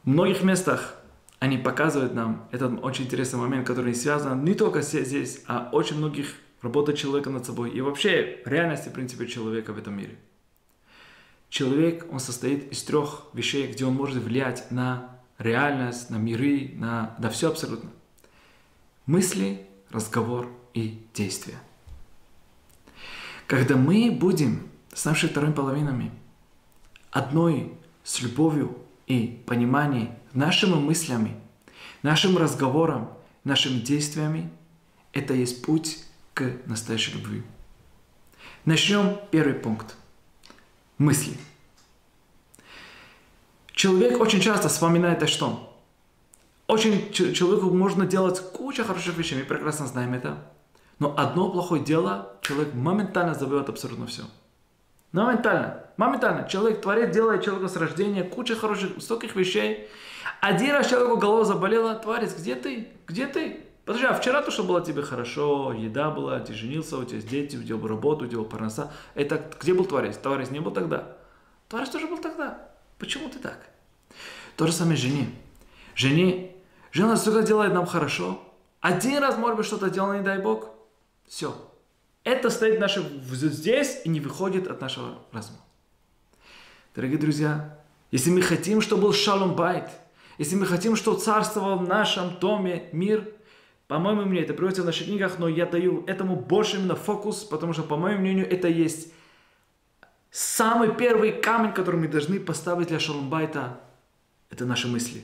в многих местах они показывают нам этот очень интересный момент, который связан не только здесь, а очень многих работа человека над собой и вообще реальности, в принципе, человека в этом мире. Человек, он состоит из трех вещей, где он может влиять на реальность, на миры, на, на все абсолютно. Мысли, разговор и действия. Когда мы будем с нашей второй половинами одной с любовью и пониманием нашими мыслями, нашим разговором, нашими действиями, это есть путь к настоящей любви. Начнем первый пункт. Мысли. Человек очень часто вспоминает о что? Очень человеку можно делать кучу хороших вещей, мы прекрасно знаем это. Но одно плохое дело, человек моментально забывает абсолютно все. Моментально. Моментально. Человек творит, делает человека с рождения, куча хороших, высоких вещей. Один раз человеку голова заболела, творец, где ты? Где ты? Подожди, а вчера то, что было тебе хорошо, еда была, ты женился, у тебя есть дети, делал работу, делал парноса. Это где был Творец? Творец не был тогда. Творец тоже был тогда. Почему ты так? То же самое жене. Жене, жена столько делает нам хорошо. Один раз, может быть, что-то делал, не дай Бог. Все. Это стоит наше здесь и не выходит от нашего разума. Дорогие друзья, если мы хотим, чтобы был шалом байт, если мы хотим, чтобы царствовал в нашем доме мир – по моему мнению, это приводится в наших книгах, но я даю этому больше именно фокус, потому что, по моему мнению, это есть самый первый камень, который мы должны поставить для шаломбайта. Это наши мысли.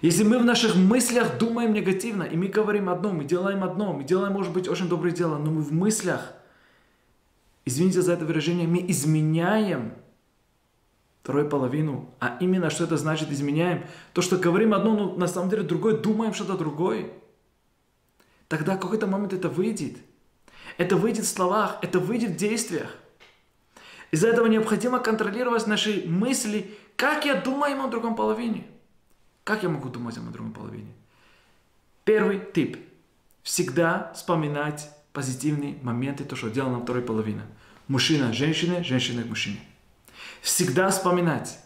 Если мы в наших мыслях думаем негативно, и мы говорим одно, мы делаем одно, мы делаем, может быть, очень доброе дело, но мы в мыслях, извините за это выражение, мы изменяем вторую половину. А именно, что это значит, изменяем. То, что говорим одно, но на самом деле другое, думаем что-то другое. Тогда в какой-то момент это выйдет. Это выйдет в словах, это выйдет в действиях. Из-за этого необходимо контролировать наши мысли, как я думаю о другом половине. Как я могу думать о другом половине? Первый тип. Всегда вспоминать позитивные моменты, то, что делал на второй половине. Мужчина, женщина, женщина к мужчине. Всегда вспоминать.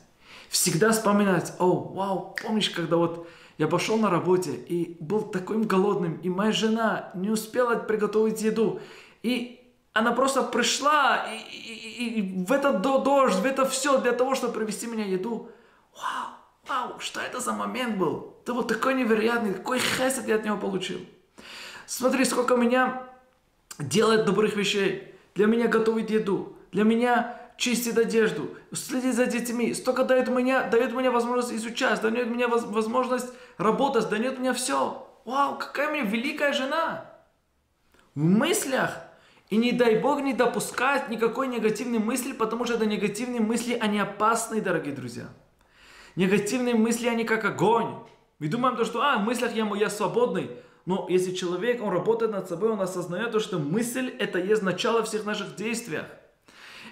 Всегда вспоминать. О, вау, помнишь, когда вот я пошел на работе и был таким голодным, и моя жена не успела приготовить еду. И она просто пришла и, и, и в этот дождь, в это все для того, чтобы привезти меня еду. Вау, вау, что это за момент был? Это был такой невероятный, какой хесед я от него получил. Смотри, сколько меня делает добрых вещей. Для меня готовит еду. Для меня чистит одежду, следит за детьми, столько дает мне, дает мне возможность изучать, дает мне возможность работать, дает мне все. Вау, какая меня великая жена. В мыслях. И не дай Бог не допускать никакой негативной мысли, потому что это негативные мысли, они опасны, дорогие друзья. Негативные мысли, они как огонь. Мы думаем, то, что а, в мыслях я, я свободный. Но если человек, он работает над собой, он осознает то, что мысль это есть начало всех наших действий.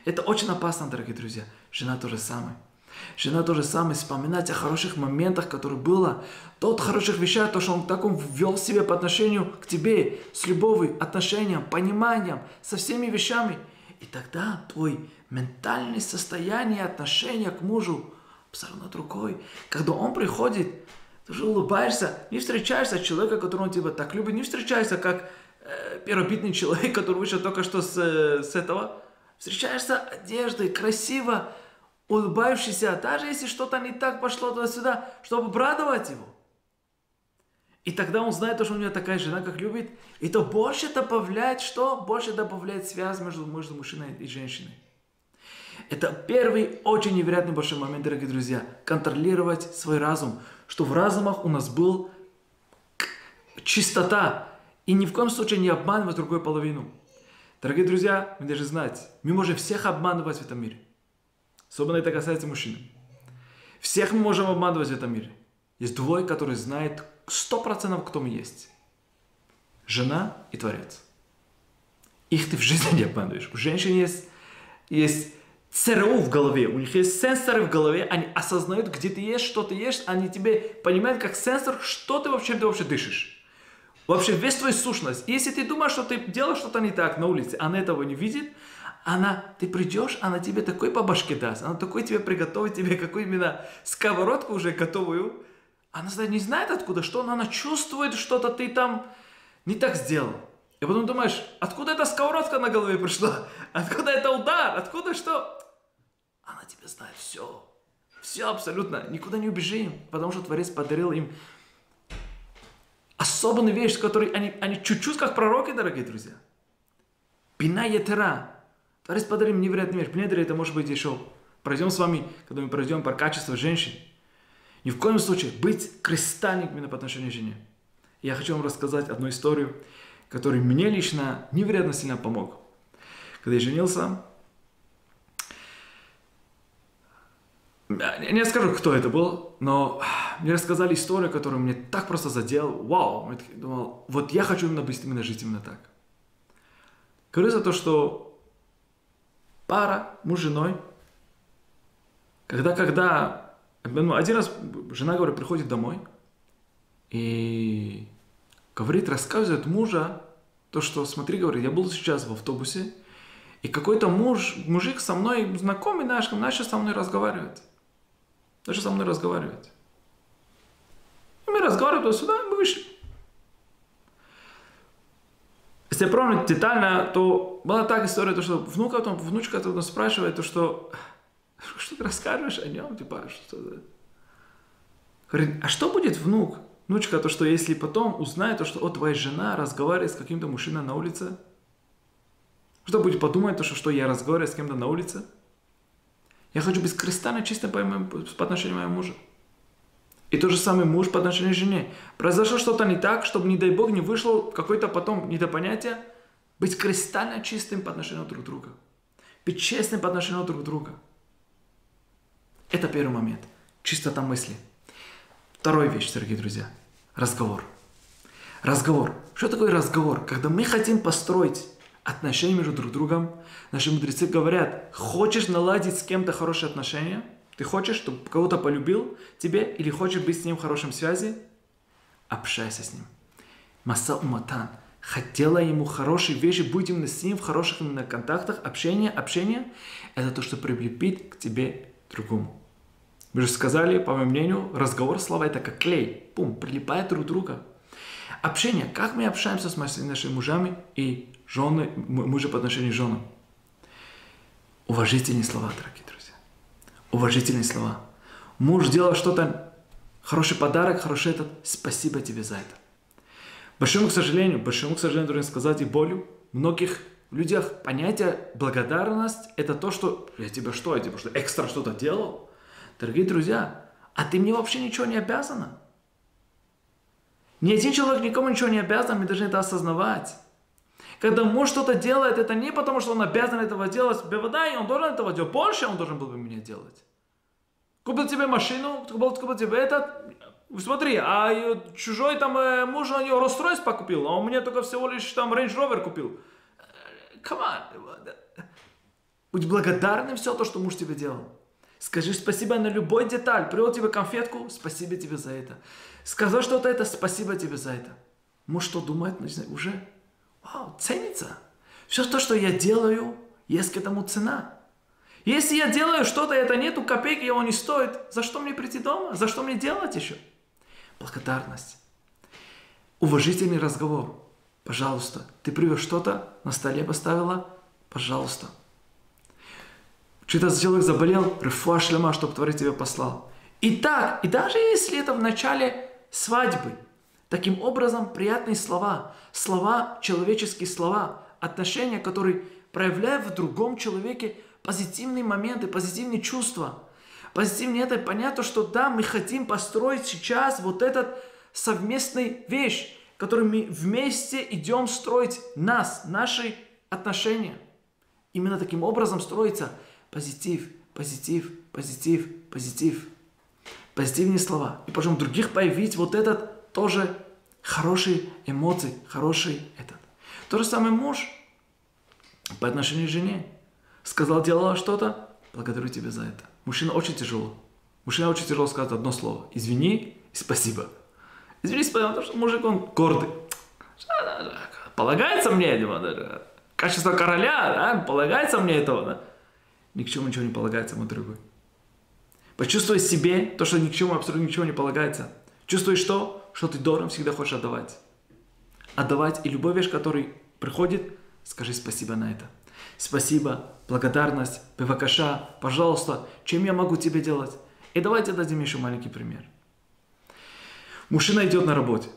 Это очень опасно, дорогие друзья. Жена то же самое. Жена то же самое, вспоминать о хороших моментах, которые было, тот хороших вещах, то, что он так он ввел себя по отношению к тебе, с любовью, отношением, пониманием, со всеми вещами. И тогда твой ментальное состояние, отношение к мужу абсолютно другой. Когда он приходит, ты же улыбаешься, не встречаешься с человеком, которого он тебя так любит, не встречаешься как э, первобитный человек, который вышел только что с, э, с этого, встречаешься одеждой, красиво, улыбающийся, даже если что-то не так пошло туда-сюда, чтобы обрадовать его. И тогда он знает, что у него такая жена, как любит, и то больше добавляет что? Больше добавляет связь между, между мужчиной и женщиной. Это первый очень невероятный большой момент, дорогие друзья. Контролировать свой разум. Что в разумах у нас был чистота. И ни в коем случае не обманывать другую половину. Дорогие друзья, вы должны знать, мы можем всех обманывать в этом мире. Особенно это касается мужчин. Всех мы можем обманывать в этом мире. Есть двое, которые знают сто процентов, кто мы есть. Жена и Творец. Их ты в жизни не обманываешь. У женщин есть, есть ЦРУ в голове, у них есть сенсоры в голове, они осознают, где ты ешь, что ты ешь, они тебе понимают как сенсор, что ты вообще, ты вообще дышишь. Вообще весь твою сущность. Если ты думаешь, что ты делаешь что-то не так на улице, она этого не видит, она, ты придешь, она тебе такой по башке даст, она такой тебе приготовит, тебе какую именно сковородку уже готовую. Она не знает откуда, что она, она чувствует, что-то ты там не так сделал. И потом думаешь, откуда эта сковородка на голове пришла? Откуда это удар? Откуда что? Она тебе знает все. Все абсолютно. Никуда не убежим, потому что Творец подарил им особенную вещь, которой они, они чуть-чуть как пророки, дорогие друзья. Пина етера. Творец подарил им невероятную вещь. Пина это может быть еще. Пройдем с вами, когда мы пройдем про качество женщин. Ни в коем случае быть кристальником именно по отношению к жене. Я хочу вам рассказать одну историю который мне лично невероятно сильно помог. Когда я женился, не скажу, кто это был, но мне рассказали историю, которую мне так просто задел. Вау! Я думал, вот я хочу именно быть именно жить именно так. Говорю за то, что пара, муж с женой, когда, когда, ну, один раз жена, говорит, приходит домой, и говорит, рассказывает мужа, то, что, смотри, говорит, я был сейчас в автобусе, и какой-то муж, мужик со мной, знакомый наш, начал со мной разговаривать. Начал со мной разговаривать. И мы разговаривали туда-сюда, и мы вышли. Если помню детально, то была так история, то, что внука, там, внучка там спрашивает, то, что что ты рассказываешь о нем, типа, что Говорит, а что будет внук? Внучка, то, что если потом узнает, то, что о, твоя жена разговаривает с каким-то мужчиной на улице, что будет подумать, то, что, что я разговариваю с кем-то на улице? Я хочу быть кристально чистым по, по отношению к моему мужу. И то же самое муж по отношению к жене. Произошло что-то не так, чтобы, не дай бог, не вышло какое-то потом недопонятие. Быть кристально чистым по отношению друг к другу. Быть честным по отношению друг к другу. Это первый момент. Чистота мысли. Вторая вещь, дорогие друзья – разговор. Разговор. Что такое разговор? Когда мы хотим построить отношения между друг другом, наши мудрецы говорят, хочешь наладить с кем-то хорошие отношения, ты хочешь, чтобы кого-то полюбил тебе, или хочешь быть с ним в хорошем связи, общайся с ним. Маса уматан. Хотела ему хорошие вещи, будь именно с ним в хороших контактах, общение, общение, это то, что прилепит к тебе другому. Мы же сказали, по моему мнению, разговор, слова это как клей. Пум, прилипает друг к другу. Общение. Как мы общаемся с нашими мужами и жены, мужа по отношению к женам? Уважительные слова, дорогие друзья. Уважительные слова. Муж делал что-то, хороший подарок, хороший этот, спасибо тебе за это. Большому, к сожалению, большому, к сожалению, должен сказать и болью, многих людях понятие благодарность это то, что я тебе что, я тебе что, экстра что-то делал? Дорогие друзья, а ты мне вообще ничего не обязана. Ни один человек никому ничего не обязан, мы должны это осознавать. Когда муж что-то делает, это не потому, что он обязан этого делать, да, и он должен этого делать, больше он должен был бы мне делать. Купил тебе машину, купил, купил тебе этот, смотри, а чужой там э, муж, он его расстройство купил, а у меня только всего лишь там Range Rover купил. Come on. Будь благодарным все то, что муж тебе делал. Скажи спасибо на любой деталь. Привел тебе конфетку, спасибо тебе за это. Сказал что-то это, спасибо тебе за это. Муж что думает, ну, уже, вау, ценится. Все то, что я делаю, есть к этому цена. Если я делаю что-то, это нету копейки, его не стоит, за что мне прийти дома? За что мне делать еще? Благодарность. Уважительный разговор. Пожалуйста, ты привез что-то, на столе поставила, пожалуйста, что-то человек заболел, рефуа шлема, чтобы Творец тебя послал. И так, и даже если это в начале свадьбы, таким образом приятные слова, слова, человеческие слова, отношения, которые проявляют в другом человеке позитивные моменты, позитивные чувства. Позитивнее это понятно, что да, мы хотим построить сейчас вот этот совместный вещь, который мы вместе идем строить нас, наши отношения. Именно таким образом строится позитив, позитив, позитив, позитив. Позитивные слова. И потом других появить вот этот тоже хорошие эмоции, хороший этот. То же самое муж по отношению к жене. Сказал, делала что-то, благодарю тебя за это. Мужчина очень тяжело. Мужчина очень тяжело сказать одно слово. Извини и спасибо. Извини, спасибо, потому что мужик, он гордый. Полагается мне, даже качество короля, да? полагается мне этого, да? Ни к чему ничего не полагается, мой дорогой. Почувствуй себе то, что ни к чему, абсолютно ничего не полагается. Чувствуй что? Что ты должен всегда хочешь отдавать. Отдавать, и любой вещь, который приходит, скажи спасибо на это. Спасибо, благодарность, бевакаша, пожалуйста, чем я могу тебе делать? И давайте дадим еще маленький пример. Мужчина идет на работе.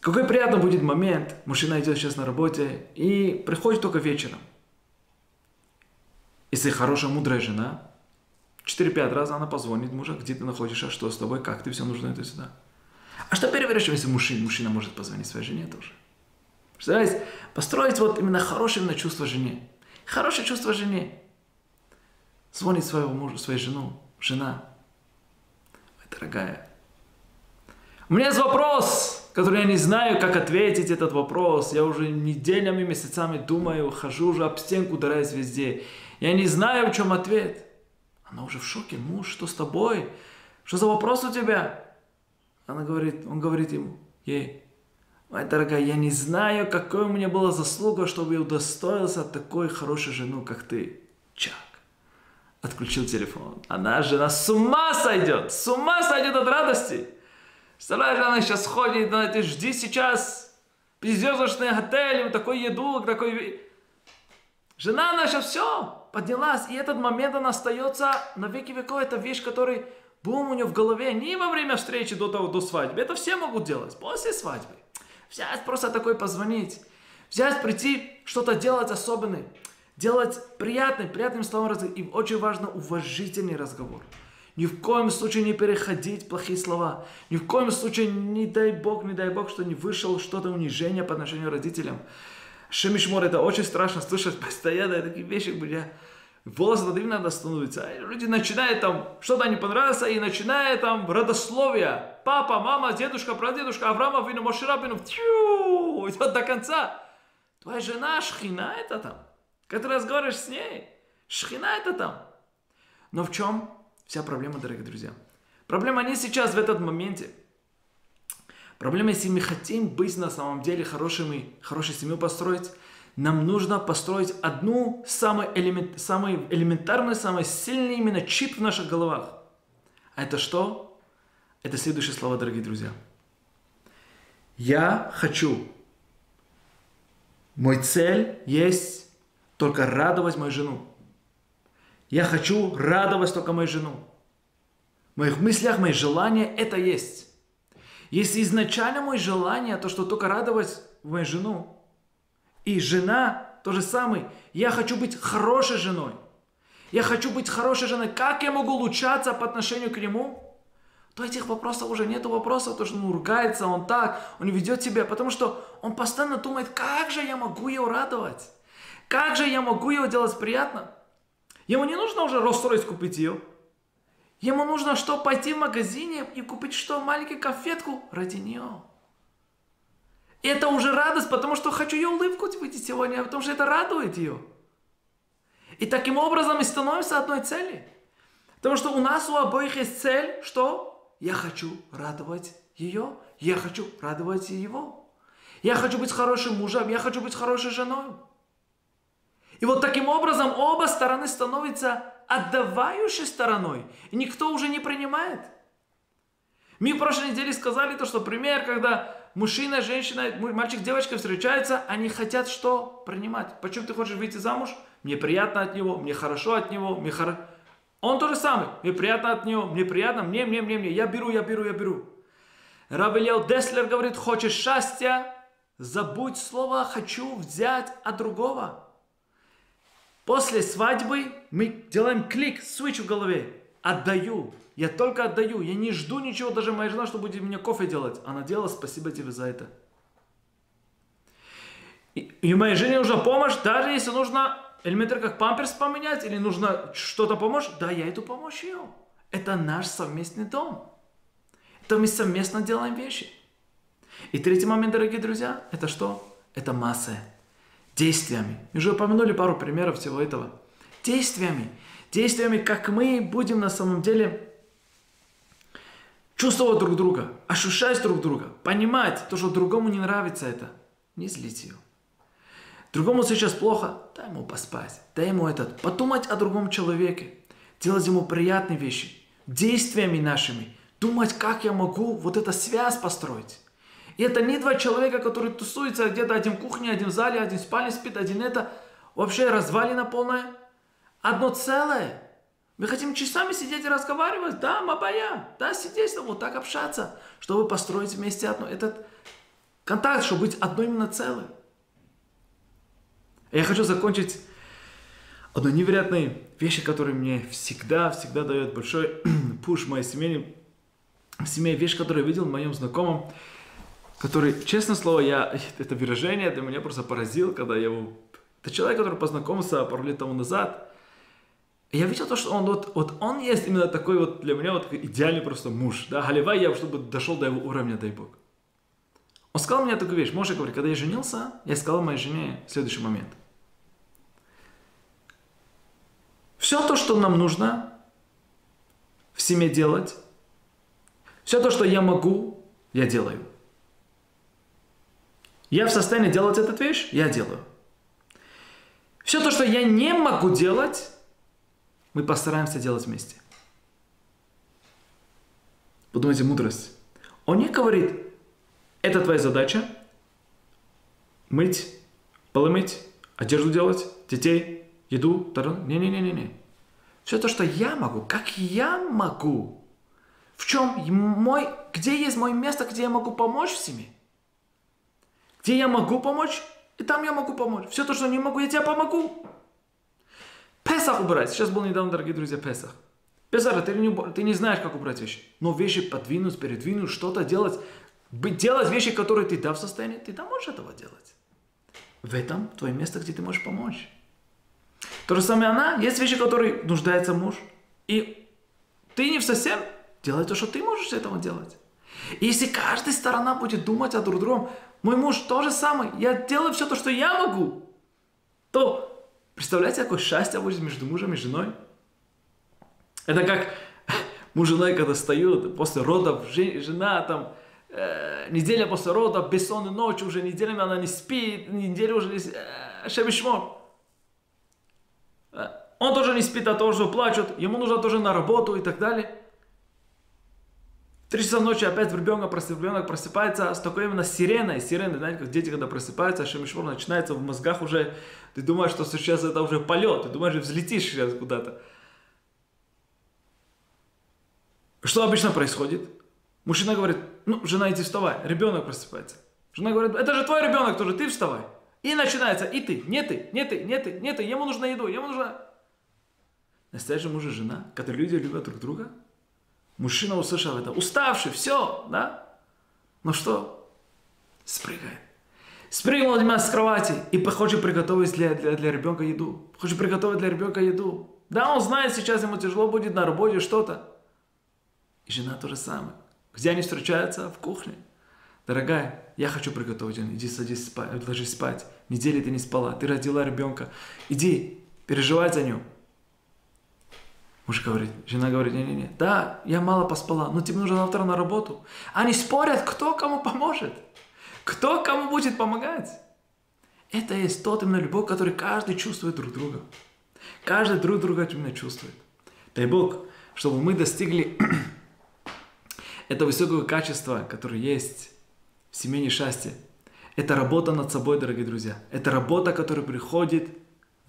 Какой приятный будет момент, мужчина идет сейчас на работе и приходит только вечером. Если хорошая, мудрая жена, 4-5 раз она позвонит мужа, где ты находишься, что с тобой, как ты, все нужно это сюда. А что переверяешь, если мужчина, мужчина может позвонить своей жене тоже? Представляете? Построить вот именно хорошее именно чувство жене. Хорошее чувство жене. Звонит своего мужа, своей жену. Жена. Ой, дорогая. У меня есть вопрос, который я не знаю, как ответить этот вопрос. Я уже неделями, месяцами думаю, хожу уже об стенку, ударяюсь везде. Я не знаю, в чем ответ. Она уже в шоке. Муж, что с тобой? Что за вопрос у тебя? Она говорит, он говорит ему, ей, моя дорогая, я не знаю, какой у меня была заслуга, чтобы я удостоился такой хорошей жены, как ты. Чак. Отключил телефон. Она жена с ума сойдет, с ума сойдет от радости. Представляешь, она сейчас ходит, она, ты жди сейчас, пиздежечный отель, такой еду, такой... Жена наша все, поднялась, и этот момент она остается на веки веков. Это вещь, которая бум у нее в голове не во время встречи до того, до свадьбы. Это все могут делать после свадьбы. Взять просто такой позвонить. Взять, прийти, что-то делать особенное. Делать приятный, приятным словом разговор. И очень важно уважительный разговор. Ни в коем случае не переходить плохие слова. Ни в коем случае, не дай Бог, не дай Бог, что не вышел что-то унижение по отношению к родителям. Шемишмор, это очень страшно слышать постоянно такие вещи, бля волосы ним надо становиться. А люди начинают там, что-то не понравится, и начинают там родословие. Папа, мама, дедушка, прадедушка, Авраама, Вину, Моширабину, тю, идет до конца. Твоя жена шхина это там. Когда разговариваешь с ней, шхина это там. Но в чем вся проблема, дорогие друзья? Проблема не сейчас, в этот моменте. Проблема, если мы хотим быть на самом деле хорошими, хорошую семью построить, нам нужно построить одну самую, элемент, самую элементарную, самую сильную именно чип в наших головах. А это что? Это следующие слова, дорогие друзья. Я хочу. Мой цель есть только радовать мою жену. Я хочу радовать только мою жену. В моих мыслях, мои желания это есть. Если изначально мое желание, то что только радовать мою жену, и жена то же самое. Я хочу быть хорошей женой. Я хочу быть хорошей женой. Как я могу улучшаться по отношению к нему? То этих вопросов уже нету вопросов, то что он ругается, он так, он ведет себя, потому что он постоянно думает, как же я могу его радовать? Как же я могу его делать приятно? Ему не нужно уже Роллс-Ройс купить ее. Ему нужно что? Пойти в магазине и купить что? Маленькую конфетку ради нее. И это уже радость, потому что хочу ее улыбку видеть сегодня, потому что это радует ее. И таким образом мы становимся одной цели. Потому что у нас у обоих есть цель, что я хочу радовать ее, я хочу радовать его. Я хочу быть хорошим мужем, я хочу быть хорошей женой. И вот таким образом оба стороны становятся отдавающей стороной. Никто уже не принимает. Мы в прошлой неделе сказали то, что пример, когда мужчина, женщина, мальчик, девочка встречаются, они хотят что? Принимать. Почему ты хочешь выйти замуж? Мне приятно от него, мне хорошо от него, мне хорошо. Он то же самый. Мне приятно от него, мне приятно, мне, мне, мне, мне. Я беру, я беру, я беру. Равелио Деслер говорит, хочешь счастья? Забудь слово «хочу взять от другого». После свадьбы мы делаем клик, свич в голове. Отдаю. Я только отдаю. Я не жду ничего, даже моя жена, что будет мне кофе делать. Она делала, спасибо тебе за это. И, и моей жене нужна помощь, даже если нужно элементарно как памперс поменять, или нужно что-то помочь, да, я эту помощь ее. Это наш совместный дом. Это мы совместно делаем вещи. И третий момент, дорогие друзья, это что? Это масса. Действиями. Мы уже упомянули пару примеров всего этого. Действиями. Действиями, как мы будем на самом деле чувствовать друг друга, ощущать друг друга, понимать то, что другому не нравится это. Не злить ее. Другому сейчас плохо, дай ему поспать, дай ему этот, подумать о другом человеке, делать ему приятные вещи, действиями нашими, думать, как я могу вот эту связь построить. И это не два человека, которые тусуются где-то один в кухне, один в зале, один в спальне спит, один это. Вообще развалина полная. Одно целое. Мы хотим часами сидеть и разговаривать. Да, мабая. Да, сидеть, вот так общаться, чтобы построить вместе одно, этот контакт, чтобы быть одно именно целым. Я хочу закончить одной невероятной вещи, которая мне всегда, всегда дает большой пуш в моей семье. Семье вещь, которую я видел в моем знакомом, который, честно слово, я, это выражение для меня просто поразил, когда я его... Это человек, который познакомился пару лет тому назад. Я видел то, что он вот, вот он есть именно такой вот для меня вот идеальный просто муж. Да, Халивай, я чтобы дошел до его уровня, дай Бог. Он сказал мне такую вещь, может говорить, когда я женился, я сказал моей жене следующий момент. Все то, что нам нужно в семье делать, все то, что я могу, я делаю. Я в состоянии делать эту вещь, я делаю. Все то, что я не могу делать, мы постараемся делать вместе. Подумайте, мудрость. Он не говорит, это твоя задача, мыть, поломить, одежду делать, детей, еду, не-не-не-не. Все то, что я могу, как я могу. В чем мой, где есть мое место, где я могу помочь в семье. Где я могу помочь, и там я могу помочь. Все то, что не могу, я тебе помогу. Песах убрать. Сейчас был недавно, дорогие друзья, Песах. Песах, ты не, ты не знаешь, как убрать вещи. Но вещи подвинуть, передвинуть, что-то делать. Делать вещи, которые ты да в состоянии, ты да можешь этого делать. В этом твое место, где ты можешь помочь. То же самое она. Есть вещи, которые нуждается муж. И ты не в совсем делай то, что ты можешь этого делать. И если каждая сторона будет думать о друг другом, мой муж то же самое, я делаю все то, что я могу, то представляете, какое счастье будет между мужем и женой? Это как муж и жена, когда встают после родов, жена там, э, неделя после родов, бессонная ночь, уже неделями она не спит, неделю уже не... Э, шебешмор. Он тоже не спит того, что плачут, ему нужно тоже на работу и так далее. Три часа ночи опять ребенок, ребенок просыпается с такой именно сиреной. Сиреной, знаете, как дети, когда просыпаются, шемишвор начинается в мозгах уже, ты думаешь, что сейчас это уже полет, ты думаешь, взлетишь сейчас куда-то. Что обычно происходит? Мужчина говорит, ну, жена, иди вставай, ребенок просыпается. Жена говорит, это же твой ребенок тоже, ты вставай. И начинается, и ты, не ты, не ты, не ты, не ты, ему нужна еду, ему нужна... Настоящий муж и жена, которые люди любят друг друга. Мужчина услышал это, уставший, все, да? Ну что? Спрыгает. Спрыгнул Дима с кровати и хочет приготовить для, для, для ребенка еду. Хочет приготовить для ребенка еду. Да, он знает, сейчас ему тяжело будет на работе что-то. И жена то же самое. Где они встречаются? В кухне. Дорогая, я хочу приготовить. Иди садись спать, ложись спать. Недели ты не спала, ты родила ребенка. Иди, переживай за ним. Муж говорит, жена говорит, не-не-не, да, я мало поспала, но тебе нужно завтра на работу. Они спорят, кто кому поможет, кто кому будет помогать. Это есть тот именно любовь, который каждый чувствует друг друга. Каждый друг друга именно чувствует. Дай Бог, чтобы мы достигли это высокого качества, которое есть в семейном счастье. Это работа над собой, дорогие друзья. Это работа, которая приходит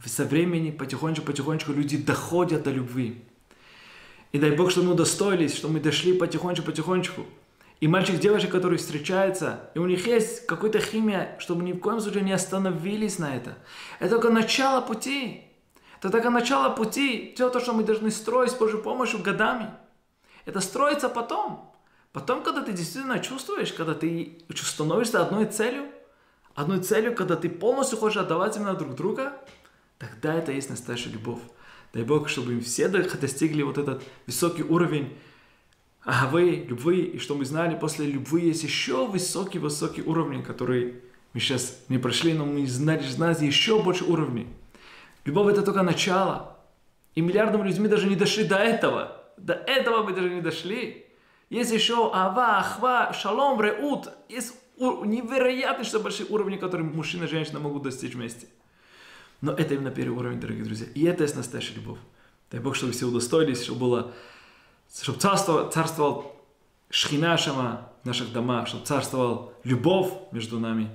со времени, потихонечку-потихонечку люди доходят до любви. И дай Бог, что мы удостоились, что мы дошли потихонечку-потихонечку. И мальчик девочек, которые встречаются, и у них есть какая-то химия, чтобы ни в коем случае не остановились на это. Это только начало пути. Это только начало пути, все то, что мы должны строить с Божьей помощью годами. Это строится потом. Потом, когда ты действительно чувствуешь, когда ты становишься одной целью, одной целью, когда ты полностью хочешь отдавать именно друг друга, тогда это есть настоящая любовь. Дай Бог, чтобы мы все достигли вот этот высокий уровень агавы, любви, и что мы знали, после любви есть еще высокий-высокий уровень, который мы сейчас не прошли, но мы знали, знали еще больше уровней. Любовь это только начало. И миллиардам людьми даже не дошли до этого. До этого мы даже не дошли. Есть еще ава, ахва, шалом, реут. Есть невероятно что большие уровни, которые мужчина и женщина могут достичь вместе. Но это именно первый уровень, дорогие друзья. И это есть настоящая любовь. Дай Бог, чтобы все удостоились, чтобы было, чтобы царствовал, царствовал шхина шама в наших домах, чтобы царствовал любовь между нами,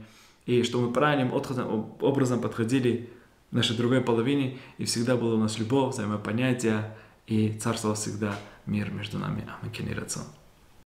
и чтобы мы правильным образом подходили к нашей другой половине, и всегда было у нас любовь, взаимопонятие, и царствовал всегда мир между нами. Аминь.